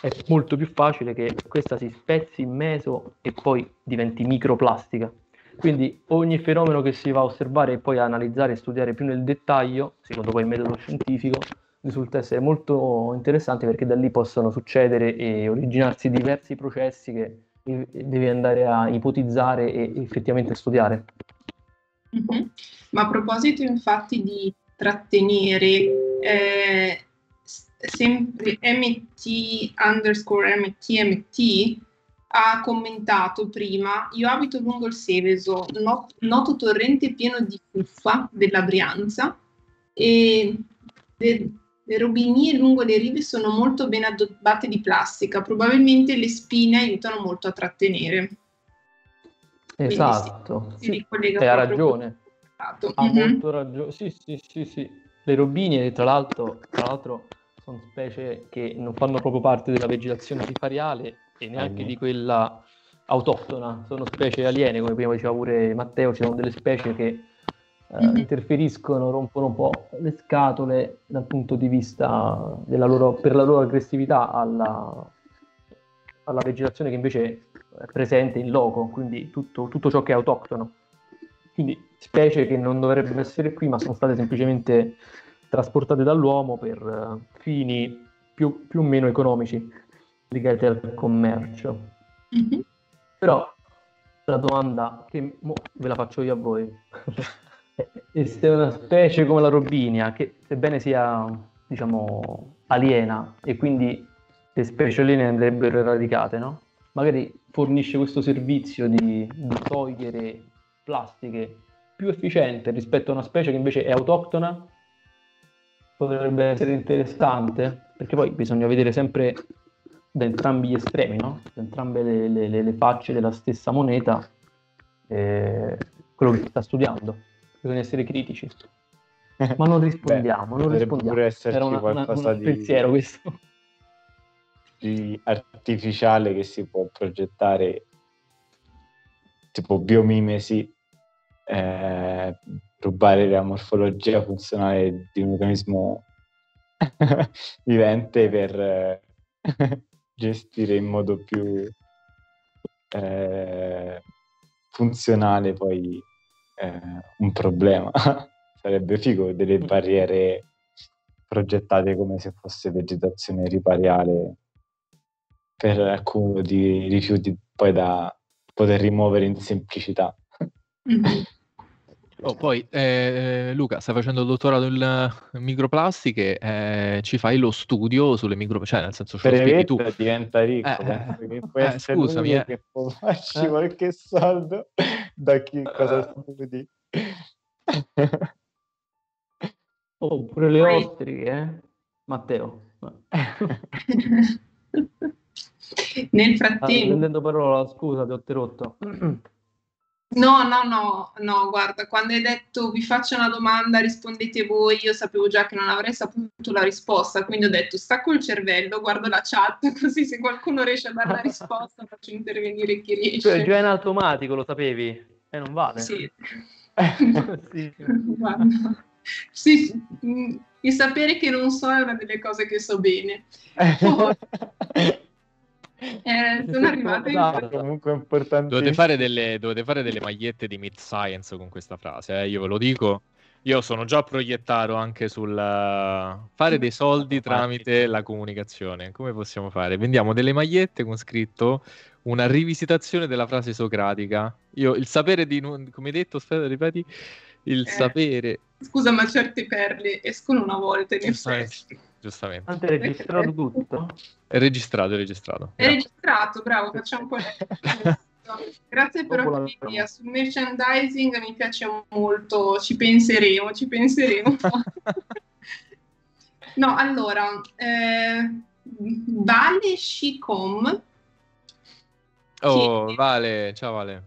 è molto più facile che questa si spezzi in meso e poi diventi microplastica. Quindi ogni fenomeno che si va a osservare e poi a analizzare e studiare più nel dettaglio, secondo poi il metodo scientifico, risulta essere molto interessante perché da lì possono succedere e originarsi diversi processi che devi andare a ipotizzare e effettivamente studiare. Mm-hmm. Ma a proposito infatti di trattenere, eh, sempre MT underscore MTMT ha commentato prima, io abito lungo il Seveso, not- noto torrente pieno di fuffa della Brianza e le, le robinie lungo le rive sono molto ben addobbate di plastica, probabilmente le spine aiutano molto a trattenere. Esatto, sì, ha ragione. Ha mm-hmm. molto ragione. Sì, sì, sì, sì. Le robinie, tra l'altro, tra l'altro, sono specie che non fanno proprio parte della vegetazione sifariale e neanche di quella autoctona, sono specie aliene, come prima diceva pure Matteo, ci sono delle specie che eh, mm-hmm. interferiscono, rompono un po' le scatole dal punto di vista della loro, per la loro aggressività alla, alla vegetazione che invece è presente in loco, quindi tutto, tutto ciò che è autoctono. Quindi specie che non dovrebbero essere qui, ma sono state semplicemente trasportate dall'uomo per uh, fini più, più o meno economici legati al commercio. Mm-hmm. Però la domanda che ve la faccio io a voi. E è una specie come la robinia, che sebbene sia, diciamo, aliena e quindi le specie andrebbero eradicate, no? Magari fornisce questo servizio di, di togliere plastiche più efficiente rispetto a una specie che invece è autoctona, potrebbe essere interessante, perché poi bisogna vedere sempre da entrambi gli estremi, no? da entrambe le, le, le facce della stessa moneta, eh, quello che si sta studiando. Bisogna essere critici. Ma non rispondiamo, Beh, non rispondiamo. Era una, qualcosa una, di... pensiero questo. Di artificiale che si può progettare tipo biomimesi eh, rubare la morfologia funzionale di un organismo vivente per eh, gestire in modo più eh, funzionale poi eh, un problema. Sarebbe figo delle barriere progettate come se fosse vegetazione ripariale per accumulo di rifiuti poi da poter rimuovere in semplicità. Mm-hmm. Oh, poi eh, Luca, stai facendo il dottorato in microplastiche, eh, ci fai lo studio sulle microplastiche, cioè nel senso lo tu. diventa ricco, eh, eh, eh, scusami, eh. che può farci eh. qualche soldo da chi cosa studi. oh, pure le ostriche, eh? Matteo. Nel frattempo... Ah, prendendo parola, scusa, ti ho interrotto. No, no, no, no, guarda, quando hai detto vi faccio una domanda, rispondete voi, io sapevo già che non avrei saputo la risposta, quindi ho detto stacco il cervello, guardo la chat, così se qualcuno riesce a dare la risposta faccio intervenire chi riesce. Cioè, già in automatico, lo sapevi? E eh, non vale. Sì. sì. Guarda. Sì, mm, il sapere che non so è una delle cose che so bene. Poi, eh, sono arrivate in... comunque importante. Dovete fare, delle, dovete fare delle magliette di Mid Science con questa frase, eh? io ve lo dico. Io sono già proiettato anche sul uh, fare dei soldi tramite la comunicazione. Come possiamo fare? Vendiamo delle magliette con scritto una rivisitazione della frase socratica. Io il sapere di come hai detto, aspetta, ripeti, il eh, sapere. Scusa, ma certe perle escono una volta in effetti giustamente. Tanto è registrato tutto? È registrato, è registrato. È registrato, bravo, facciamo un po' Grazie per l'idea. Sul merchandising mi piace molto, ci penseremo, ci penseremo. no, allora, eh, Vale Shicom. Oh, che... Vale, ciao Vale.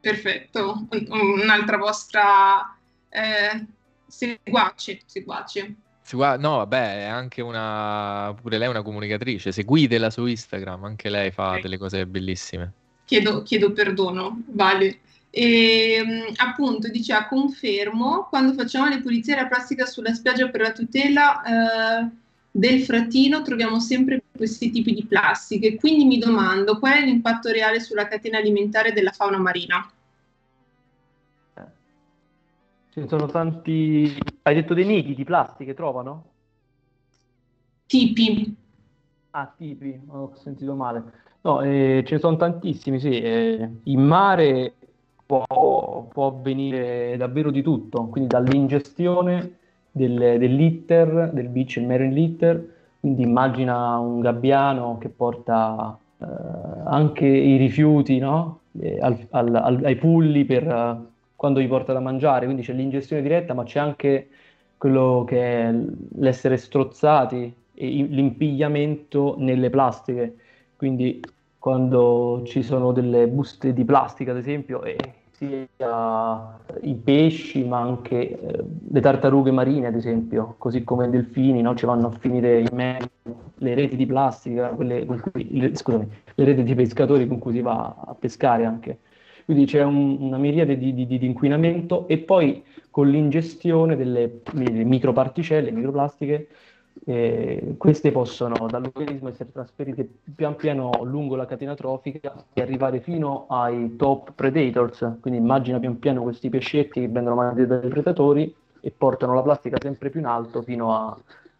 Perfetto, un'altra vostra eh, seguace, seguace. No, vabbè, è anche una. pure lei è una comunicatrice. Seguitela su Instagram, anche lei fa okay. delle cose bellissime. Chiedo, chiedo perdono, vale. E ehm, appunto diceva confermo quando facciamo le pulizie alla plastica sulla spiaggia per la tutela eh, del fratino troviamo sempre questi tipi di plastiche quindi mi domando qual è l'impatto reale sulla catena alimentare della fauna marina ci sono tanti... Hai detto dei nidi di plastica, trovano? Tipi. Ah, tipi, ho sentito male. No, eh, ce ne sono tantissimi, sì. Eh, in mare può, può, avvenire davvero di tutto, quindi dall'ingestione del, dell'iter, del beach marine litter, quindi immagina un gabbiano che porta eh, anche i rifiuti no? Eh, al, al, ai pulli per quando gli porta da mangiare, quindi c'è l'ingestione diretta, ma c'è anche quello che è l'essere strozzati e l'impigliamento nelle plastiche. Quindi quando ci sono delle buste di plastica, ad esempio, e sia i pesci, ma anche eh, le tartarughe marine, ad esempio, così come i delfini, no? ci vanno a finire in mezzo le reti di plastica, quelle cui, le, scusami, le reti di pescatori con cui si va a pescare anche. Quindi c'è un, una miriade di, di, di, inquinamento e poi con l'ingestione delle microparticelle, microplastiche, eh, queste possono dall'organismo essere trasferite pian piano lungo la catena trofica e arrivare fino ai top predators. Quindi immagina pian piano questi pescetti che vengono mangiati dai predatori e portano la plastica sempre più in alto fino a,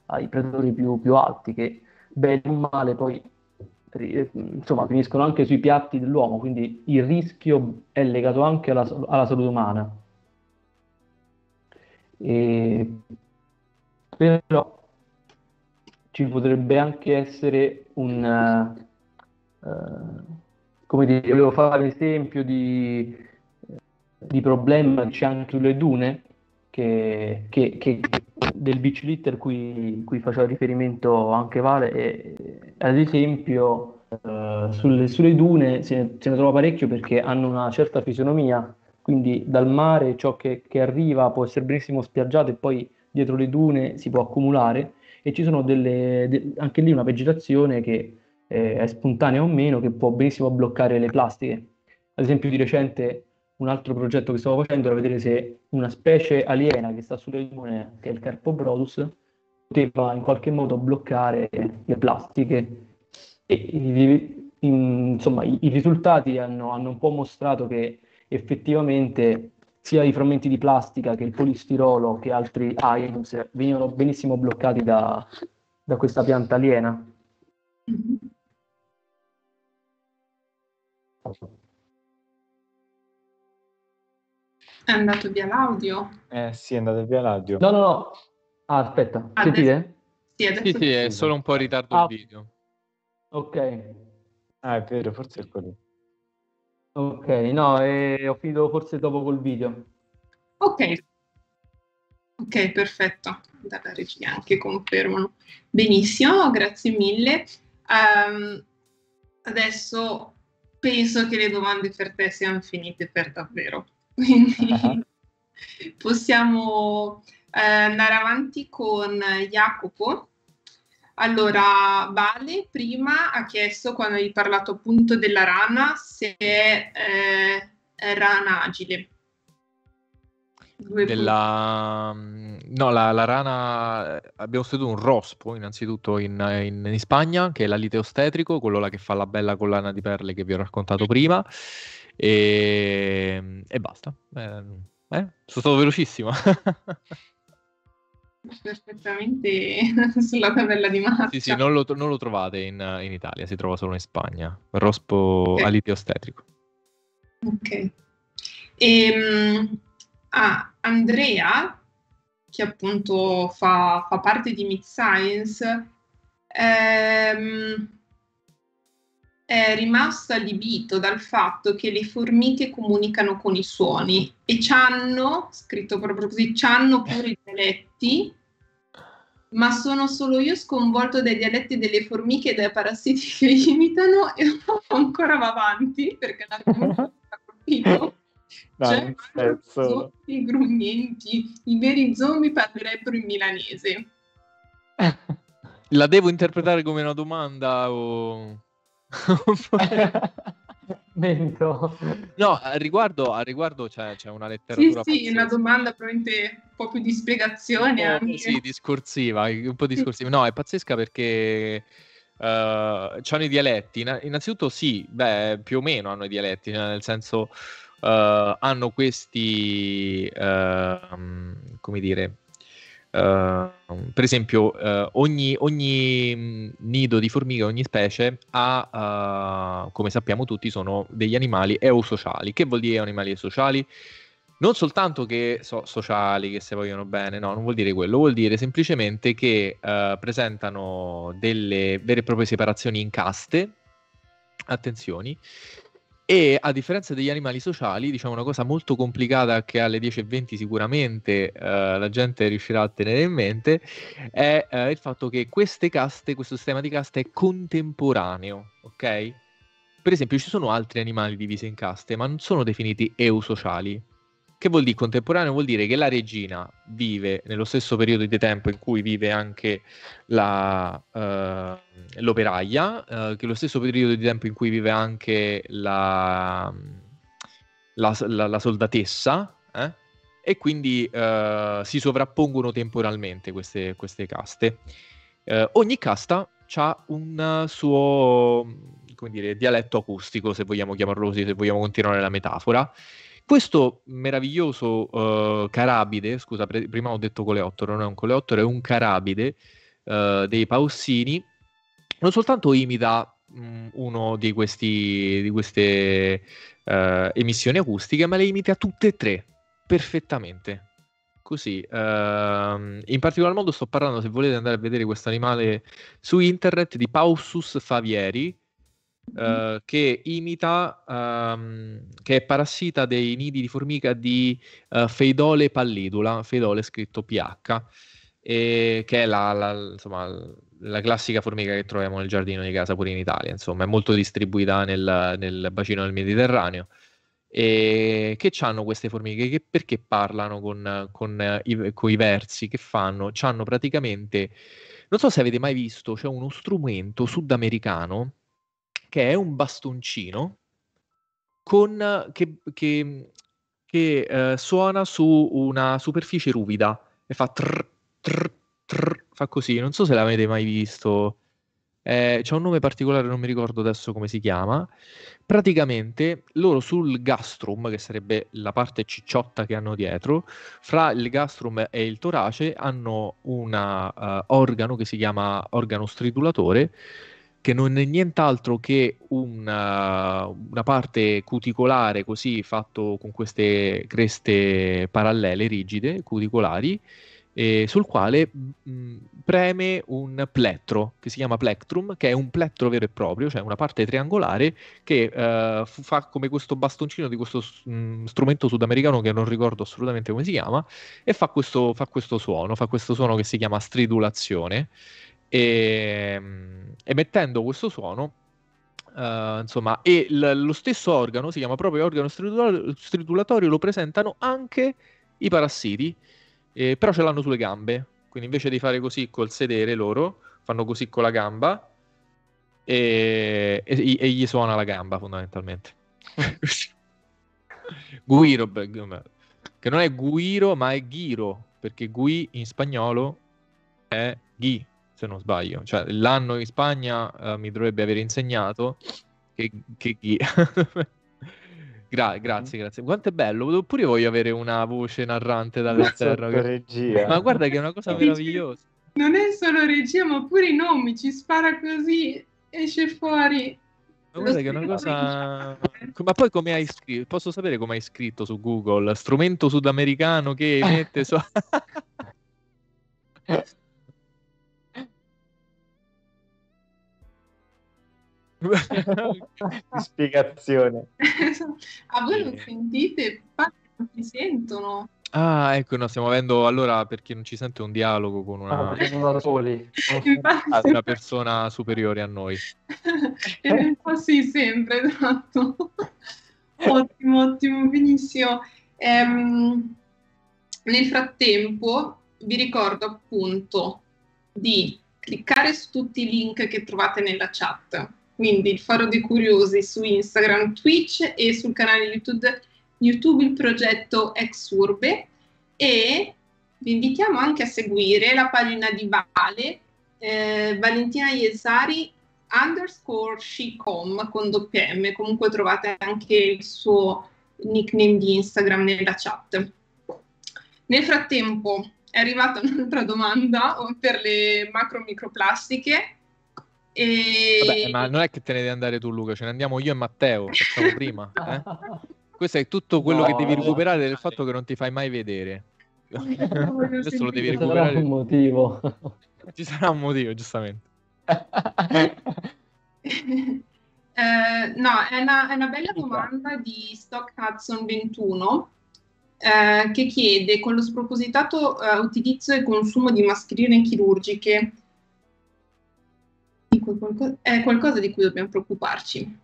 ai predatori più, più alti che bene o male poi insomma, finiscono anche sui piatti dell'uomo, quindi il rischio è legato anche alla, alla salute umana. E, però ci potrebbe anche essere un... Uh, come dire, volevo fare l'esempio di, di problema c'è anche sulle dune, che, che, che del beach litter cui, cui faceva riferimento anche Vale, e, ad esempio uh, sulle, sulle, dune se ne, se ne, trova parecchio perché hanno una certa fisionomia, quindi dal mare ciò che, che arriva può essere benissimo spiaggiato e poi dietro le dune si può accumulare e ci sono delle, de, anche lì una vegetazione che eh, è spontanea o meno che può benissimo bloccare le plastiche. Ad esempio di recente un altro progetto che stavo facendo era vedere se una specie aliena che sta sulle dune, che è il Carpobrodus, poteva in qualche modo bloccare le plastiche. E, in, insomma, i, i risultati hanno, hanno, un po' mostrato che effettivamente sia i frammenti di plastica che il polistirolo che altri items venivano benissimo bloccati da, da questa pianta aliena. È andato via l'audio? Eh sì, è andato via l'audio. No, no, no. Ah, aspetta, adesso... sentite? Sì, adesso... sì, sì, è solo un po' in ritardo ah. il video. Ok. Ah, è vero, forse è quello. Ok, no, eh, ho finito forse dopo col video. Ok. Ok, perfetto. Dalla regia anche confermano. Benissimo, grazie mille. Um, adesso penso che le domande per te siano finite per davvero. Quindi uh-huh. possiamo eh, andare avanti con Jacopo. Allora, Vale prima ha chiesto, quando hai parlato appunto della rana, se è eh, rana agile. Della... No, la, la, rana, abbiamo studiato un rospo innanzitutto in, in, in Spagna, che è l'alite ostetrico, quello là che fa la bella collana di perle che vi ho raccontato prima, e, e basta. Eh, eh, sono stato velocissimo. Perfettamente sulla tabella di marcia. Sì, sì, non lo, non lo trovate in, in, Italia, si trova solo in Spagna. Rospo okay. alite ostetrico. Ok. E, ehm, ah, Andrea, che appunto fa, fa parte di Mid Science, ehm, è rimasto allibito dal fatto che le formiche comunicano con i suoni e hanno, scritto proprio così, hanno pure i dialetti, ma sono solo io sconvolto dai dialetti delle formiche e dai parassiti che imitano e ancora va avanti perché l'argomento ha colpito. No, cioè, i grugnenti, i veri zombie parlerebbero in milanese. La devo interpretare come una domanda o... Mento. No, a riguardo, a riguardo c'è, c'è una letteratura. Sì, sì, una domanda probabilmente un po' più di spiegazione. Un Sì, discorsiva, un po' discorsiva. No, è pazzesca perché uh, hanno i dialetti. Innanzitutto, sì, beh, più o meno hanno i dialetti, cioè nel senso uh, hanno questi, uh, come dire, Uh, per esempio, uh, ogni, ogni, mm, nido di formica, ogni specie ha, uh, come sappiamo tutti, sono degli animali eusociali. Che vuol dire animali sociali? Non soltanto che sono sociali, che se vogliono bene, no, non vuol dire quello, vuol dire semplicemente che presentano delle vere e proprie separazioni in caste, attenzioni, e a differenza degli animali sociali, diciamo una cosa molto complicata che alle 10.20 sicuramente uh, la gente riuscirà a tenere in mente, è uh, il fatto che queste caste, questo sistema di caste è contemporaneo, ok? Per esempio ci sono altri animali divisi in caste, ma non sono definiti eusociali. Che vuol dire contemporaneo? Vuol dire che la regina vive nello stesso periodo di tempo in cui vive anche la, uh, l'operaia, uh, che lo stesso periodo di tempo in cui vive anche la, la, la, la soldatessa, eh? e quindi uh, si sovrappongono temporalmente queste, queste caste. ogni casta ha un suo dire, dialetto acustico, se vogliamo chiamarlo così, se vogliamo continuare la metafora. Questo meraviglioso uh, carabide, scusa, pre- prima ho detto coleottero, non è un coleottero, è un carabide uh, dei paussini, non soltanto imita mh, mm, uno di, questi, di queste uh, emissioni acustiche, ma le imita tutte e tre perfettamente. così. Uh, in particolar modo sto parlando, se volete andare a vedere questo animale su internet, di Pausus favieri, uh, che imita, um, che è parassita dei nidi di formica di uh, Feidole pallidula, Feidole scritto PH, e, che è la, la, insomma, la classica formica che troviamo nel giardino di casa pure in Italia, insomma, è molto distribuita nel, nel bacino del Mediterraneo. E che hanno queste formiche? Che perché parlano con, con, i, con i versi? Che fanno? C'hanno praticamente, non so se avete mai visto, c'è uno strumento sudamericano che è un bastoncino con, che, che, che uh, suona su una superficie ruvida e fa trrr, trrr, trrr, fa così. Non so se l'avete mai visto. Eh, c'è un nome particolare, non mi ricordo adesso come si chiama. Praticamente loro sul gastrum, che sarebbe la parte cicciotta che hanno dietro, fra il gastrum e il torace hanno un uh, organo che si chiama organo stridulatore, che non è nient'altro che una, una parte cuticolare così fatto con queste creste parallele, rigide, cuticolari, eh, sul quale mh, preme un plettro che si chiama plectrum, che è un plettro vero e proprio, cioè una parte triangolare che uh, fa come questo bastoncino di questo mh, strumento sudamericano che non ricordo assolutamente come si chiama, e fa questo, fa questo suono, fa questo suono che si chiama stridulazione. E, emettendo questo suono Uh, insomma, e l- lo stesso organo si chiama proprio organo stridulatorio, stridulatorio lo presentano anche i parassiti eh, però ce l'hanno sulle gambe, quindi invece di fare così col sedere loro, fanno così con la gamba e, e, e gli suona la gamba fondamentalmente. Guiro, che non è guiro ma è ghiro, perché gui in spagnolo è ghi, se non sbaglio. Cioè, l'anno in Spagna uh, mi dovrebbe aver insegnato che, che ghi. Gra- grazie, grazie. Quanto è bello. Pure io voglio avere una voce narrante terra. Regia. Ma guarda che è una cosa meravigliosa. Non è solo regia, ma pure i nomi. Ci spara così, esce fuori. Ma guarda che è una cosa. Ma poi come hai scritto? Posso sapere come hai scritto su Google? Strumento sudamericano che mette spiegazione. A voi non sentite? Non si sentono. Ah, ecco, no, stiamo avendo allora perché non ci sente un dialogo con una, ah, soli. una persona superiore a noi. e un po' sì, sempre, esatto. ottimo, ottimo, benissimo. Ehm, nel frattempo vi ricordo appunto di cliccare su tutti i link che trovate nella chat quindi il Faro dei Curiosi su Instagram, Twitch e sul canale YouTube, YouTube il progetto Ex Urbe. E vi invitiamo anche a seguire la pagina di Vale, eh, Valentina Iesari underscore shecom con doppia M, comunque trovate anche il suo nickname di Instagram nella chat. Nel frattempo è arrivata un'altra domanda per le macro microplastiche e... Vabbè, ma non è che te ne devi andare tu, Luca, ce ne andiamo io e Matteo, facciamo prima. Eh? Questo è tutto quello no, che devi recuperare del fatto che non ti fai mai vedere. Adesso lo devi recuperare. Ci sarà un motivo. Ci sarà un motivo, giustamente. Eh, no, è una, è una, bella domanda di Stock Hudson 21 eh, che chiede con lo spropositato eh, utilizzo e consumo di mascherine chirurgiche è qualcosa di cui dobbiamo preoccuparci?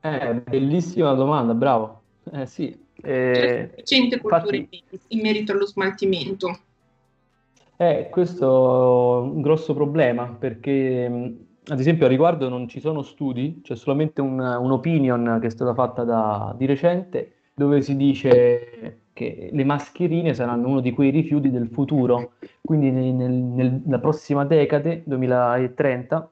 Eh, bellissima domanda, bravo. Eh, sì. Eh, recente cultura infatti, in merito allo smaltimento. Eh, questo è un grosso problema perché ad esempio a riguardo non ci sono studi, c'è solamente un, un'opinion che è stata fatta da, di recente dove si dice che le mascherine saranno uno di quei rifiuti del futuro, quindi nel, nel, nella prossima decade, 2030,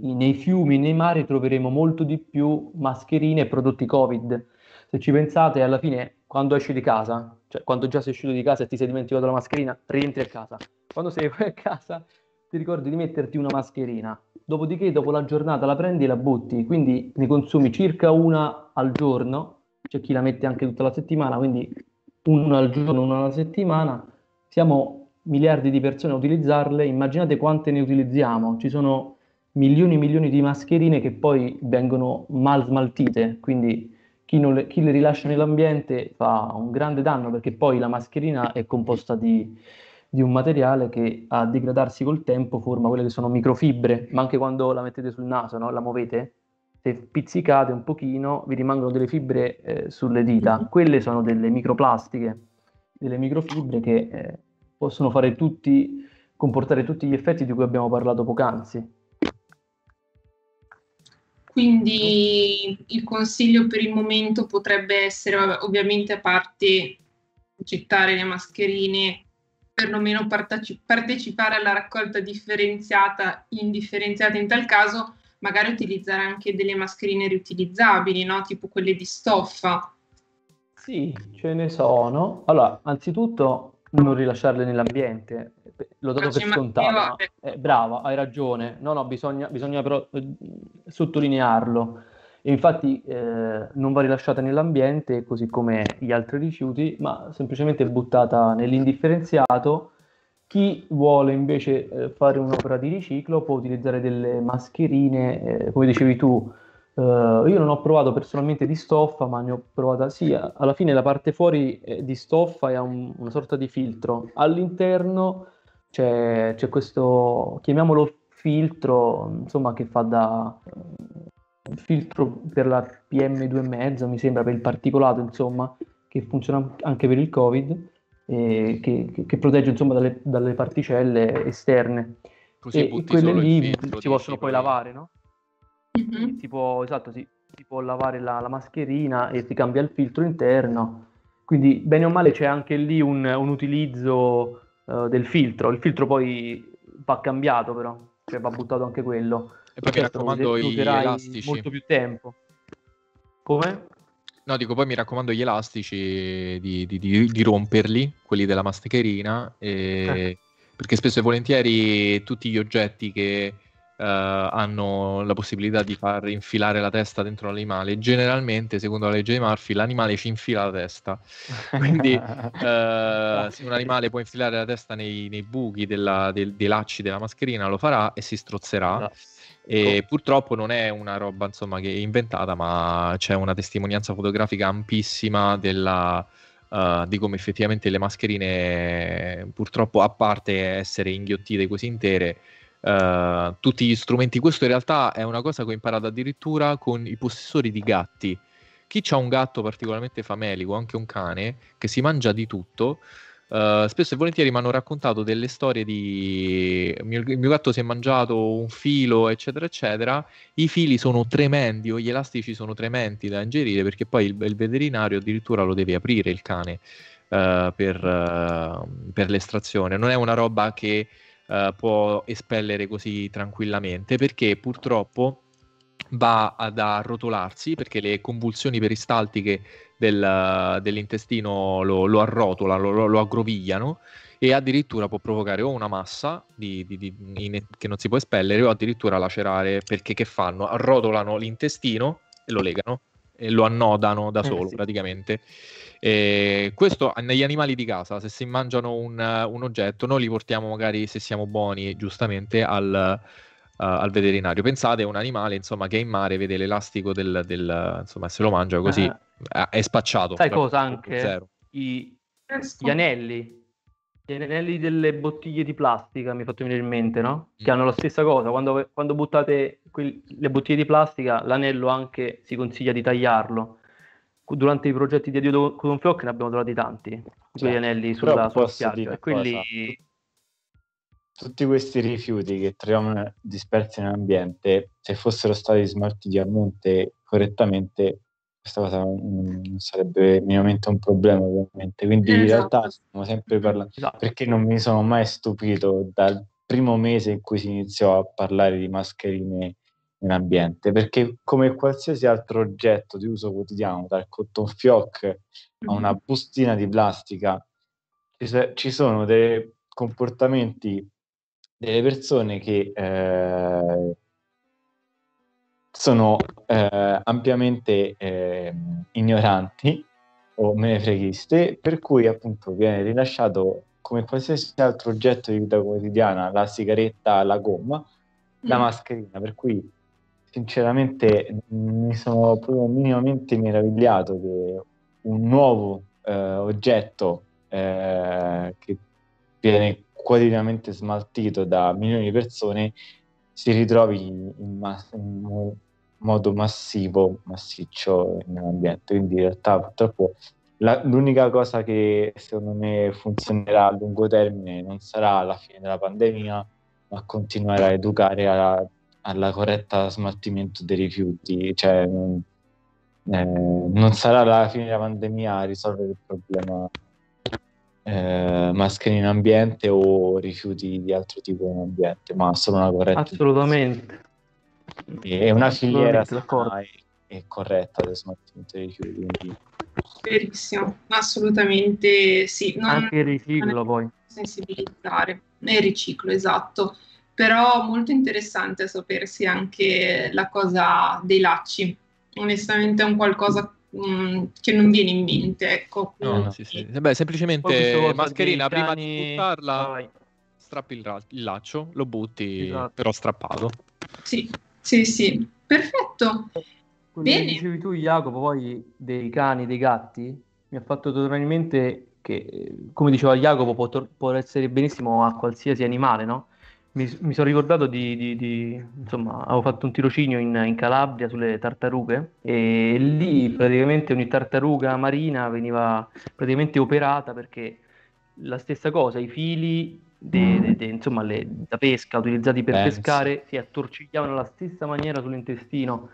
nei fiumi, nei mari troveremo molto di più mascherine e prodotti Covid. Se ci pensate, alla fine, quando esci di casa, cioè quando già sei uscito di casa e ti sei dimenticato la mascherina, rientri a casa. Quando sei a casa, ti ricordi di metterti una mascherina. Dopodiché, dopo la giornata, la prendi e la butti. Quindi ne consumi circa una al giorno. C'è chi la mette anche tutta la settimana, quindi uno al giorno, uno alla settimana, siamo miliardi di persone a utilizzarle, immaginate quante ne utilizziamo, ci sono milioni e milioni di mascherine che poi vengono mal smaltite, quindi chi, le, chi, le, rilascia nell'ambiente fa un grande danno perché poi la mascherina è composta di, di, un materiale che a degradarsi col tempo forma quelle che sono microfibre, ma anche quando la mettete sul naso, no? la muovete, se pizzicate un pochino vi rimangono delle fibre eh, sulle dita, mm-hmm. quelle sono delle microplastiche, delle microfibre che eh, possono fare tutti, comportare tutti gli effetti di cui abbiamo parlato poc'anzi. Quindi il consiglio per il momento potrebbe essere, ovviamente a parte gettare le mascherine, perlomeno parteci- partecipare alla raccolta differenziata, indifferenziata in tal caso, magari utilizzare anche delle mascherine riutilizzabili, no? tipo quelle di stoffa. Sì, ce ne sono. Allora, anzitutto non rilasciarle nell'ambiente, l'ho dato per scontato. Eh, brava, hai ragione. No, no, bisogna, bisogna però eh, sottolinearlo. E infatti eh, non va rilasciata nell'ambiente così come gli altri rifiuti, ma semplicemente buttata nell'indifferenziato chi vuole invece eh, fare un'opera di riciclo può utilizzare delle mascherine, eh, come dicevi tu. Eh, io non ho provato personalmente di stoffa, ma ne ho provata sì. Alla fine la parte fuori di stoffa è un, una sorta di filtro. All'interno c'è, c'è, questo, chiamiamolo filtro, insomma, che fa da eh, filtro per la PM2,5, mi sembra, per il particolato, insomma, che funziona anche per il Covid eh, che, che, protegge insomma dalle, dalle particelle esterne. Così e quelle lì si possono poi lavare, no? Mm-hmm. Si può, esatto, si, si può lavare la, la, mascherina e si cambia il filtro interno. Quindi, bene o male, c'è anche lì un, un utilizzo uh, del filtro. Il filtro poi va cambiato, però, cioè va buttato anche quello. E poi certo, mi raccomando gli elastici. Molto più tempo. Come? No, dico poi mi raccomando gli elastici di, di, di, di romperli, quelli della mascherina, e... eh. perché spesso e volentieri tutti gli oggetti che hanno la possibilità di far infilare la testa dentro l'animale, generalmente, secondo la legge di Murphy, l'animale ci infila la testa. Quindi uh, se un animale può infilare la testa nei, nei buchi della, del, dei lacci della mascherina, lo farà e si strozzerà. No. E purtroppo non è una roba insomma, che è inventata, ma c'è una testimonianza fotografica ampissima della, uh, di come effettivamente le mascherine, purtroppo, a parte essere inghiottite così intere, uh, tutti gli strumenti. Questo in realtà è una cosa che ho imparato addirittura con i possessori di gatti. Chi ha un gatto particolarmente famelico, anche un cane, che si mangia di tutto, Uh, spesso e volentieri mi hanno raccontato delle storie di il mio, il mio, gatto si è mangiato un filo, eccetera, eccetera. I fili sono tremendi o gli elastici sono tremendi da ingerire perché poi il, il veterinario addirittura lo deve aprire il cane uh, per, uh, per, l'estrazione. Non è una roba che può espellere così tranquillamente perché purtroppo va ad arrotolarsi perché le convulsioni peristaltiche del, dell'intestino lo, lo arrotolano, lo, lo, aggrovigliano e addirittura può provocare o una massa di, di, di, in, che non si può espellere o addirittura lacerare perché che fanno? Arrotolano l'intestino e lo legano e lo annodano da eh, solo eh sì. praticamente. E questo negli animali di casa, se si mangiano un, un, oggetto, noi li portiamo magari, se siamo buoni, giustamente al, Uh, al veterinario. Pensate a un animale insomma, che è in mare, vede l'elastico del, del insomma, se lo mangia così, eh. Eh, è spacciato. Sai cosa anche? I, gli anelli. Gli anelli delle bottiglie di plastica mi ha fatto venire in mente, no? Che mm. hanno la stessa cosa. Quando, quando buttate que- le bottiglie di plastica, l'anello anche si consiglia di tagliarlo. Durante i progetti di Adio con Flock ne abbiamo trovati tanti, quegli cioè, anelli sulla, sulla spiaggia. Quelli... Tutti questi rifiuti che troviamo dispersi nell'ambiente, se fossero stati smaltiti a monte correttamente, questa cosa non sarebbe minimamente un problema ovviamente quindi esatto. in realtà stiamo sempre parlando esatto. perché non mi sono mai stupito dal primo mese in cui si iniziò a parlare di mascherine in ambiente perché come qualsiasi altro oggetto di uso quotidiano dal cotton fioc a una mm-hmm. bustina di plastica ci sono dei comportamenti delle persone che eh, sono eh, ampiamente eh, ignoranti o me ne freghisti, per cui appunto viene rilasciato come qualsiasi altro oggetto di vita quotidiana, la sigaretta, la gomma, mm. la mascherina, per cui sinceramente mi sono proprio minimamente meravigliato che un nuovo eh, oggetto eh, che viene quotidianamente smaltito da milioni di persone si ritrovi in, mass- in modo massivo, massiccio nell'ambiente. Quindi in realtà purtroppo la, l'unica cosa che secondo me funzionerà a lungo termine non sarà la fine della pandemia, ma continuare a educare alla, alla corretta smaltimento dei rifiuti. Cioè, eh, non sarà la fine della pandemia a risolvere il problema eh, maschere in ambiente o rifiuti di altro tipo in ambiente, ma solo una corretta. Assolutamente. È una filiera è corretta del smaltimento dei rifiuti. Quindi... Verissimo, assolutamente sì. Non, Anche il riciclo poi. Sensibilizzare, e il riciclo, esatto. Però molto interessante sapersi anche la cosa dei lacci. Onestamente è un qualcosa Mm, che non viene in mente. Ecco. No, no, sì, sì. Beh, semplicemente mascherina prima cani... di buttarla, Vai. strappi il, ra- il, laccio, lo butti, esatto. però strappato. Sì, sì, sì, perfetto. Come Bene. dicevi tu, Jacopo, poi dei cani, dei gatti, mi ha fatto tornare in mente che, come diceva Jacopo, può, tor- può essere benissimo a qualsiasi animale, no? Mi, mi sono ricordato di, di, di, insomma, avevo fatto un tirocinio in, in, Calabria sulle tartarughe e lì praticamente ogni tartaruga marina veniva praticamente operata perché la stessa cosa, i fili de, de, de, insomma, le, da pesca utilizzati per Penso. pescare si attorcigliavano alla stessa maniera sull'intestino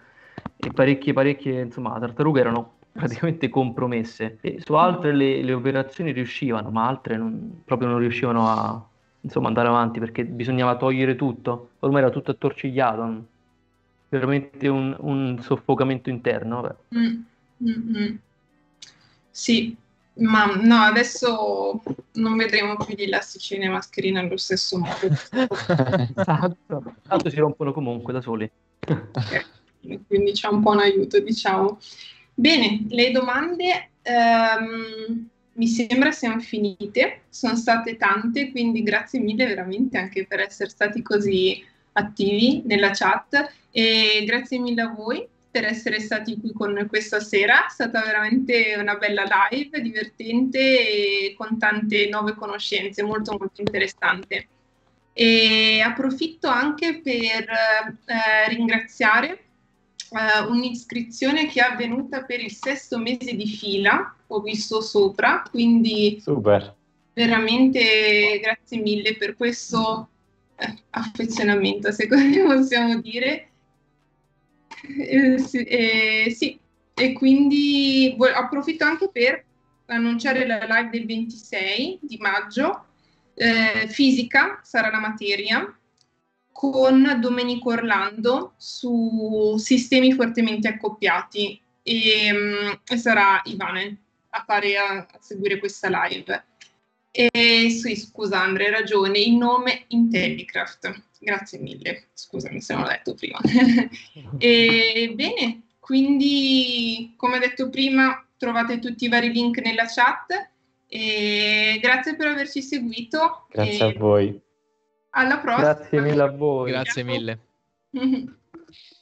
e parecchie, parecchie, insomma, tartarughe erano praticamente compromesse. E su altre le, le operazioni riuscivano, ma altre non, proprio non riuscivano a insomma andare avanti perché bisognava togliere tutto, ormai era tutto attorcigliato, veramente un, un soffocamento interno. Mm, mm, mm. Sì, ma no, adesso non vedremo più gli elastici e mascherine allo stesso modo. esatto, tanto si rompono comunque da soli. okay. Quindi c'è un po' un aiuto, diciamo. Bene, le domande... Um, mi sembra siano finite, sono state tante, quindi grazie mille veramente anche per essere stati così attivi nella chat e grazie mille a voi per essere stati qui con noi questa sera, è stata veramente una bella live, divertente e con tante nuove conoscenze, molto molto interessante. E approfitto anche per eh, ringraziare uh, un'iscrizione che è avvenuta per il sesto mese di fila, ho visto sopra, quindi Super. veramente grazie mille per questo eh, affezionamento, secondo me possiamo dire. Eh, sì, eh, sì, e quindi vo- approfitto anche per annunciare la live del 26 di maggio. Eh, fisica sarà la materia, con Domenico Orlando su sistemi fortemente accoppiati e, um, e sarà Ivane a fare a, a, seguire questa live. E sì, scusa Andre, hai ragione, il nome Intellicraft. Grazie mille, scusami se non l'ho detto prima. e, bene, quindi come detto prima trovate tutti i vari link nella chat e grazie per averci seguito. Grazie a voi. Alla prossima. Grazie mille a voi. Grazie mille.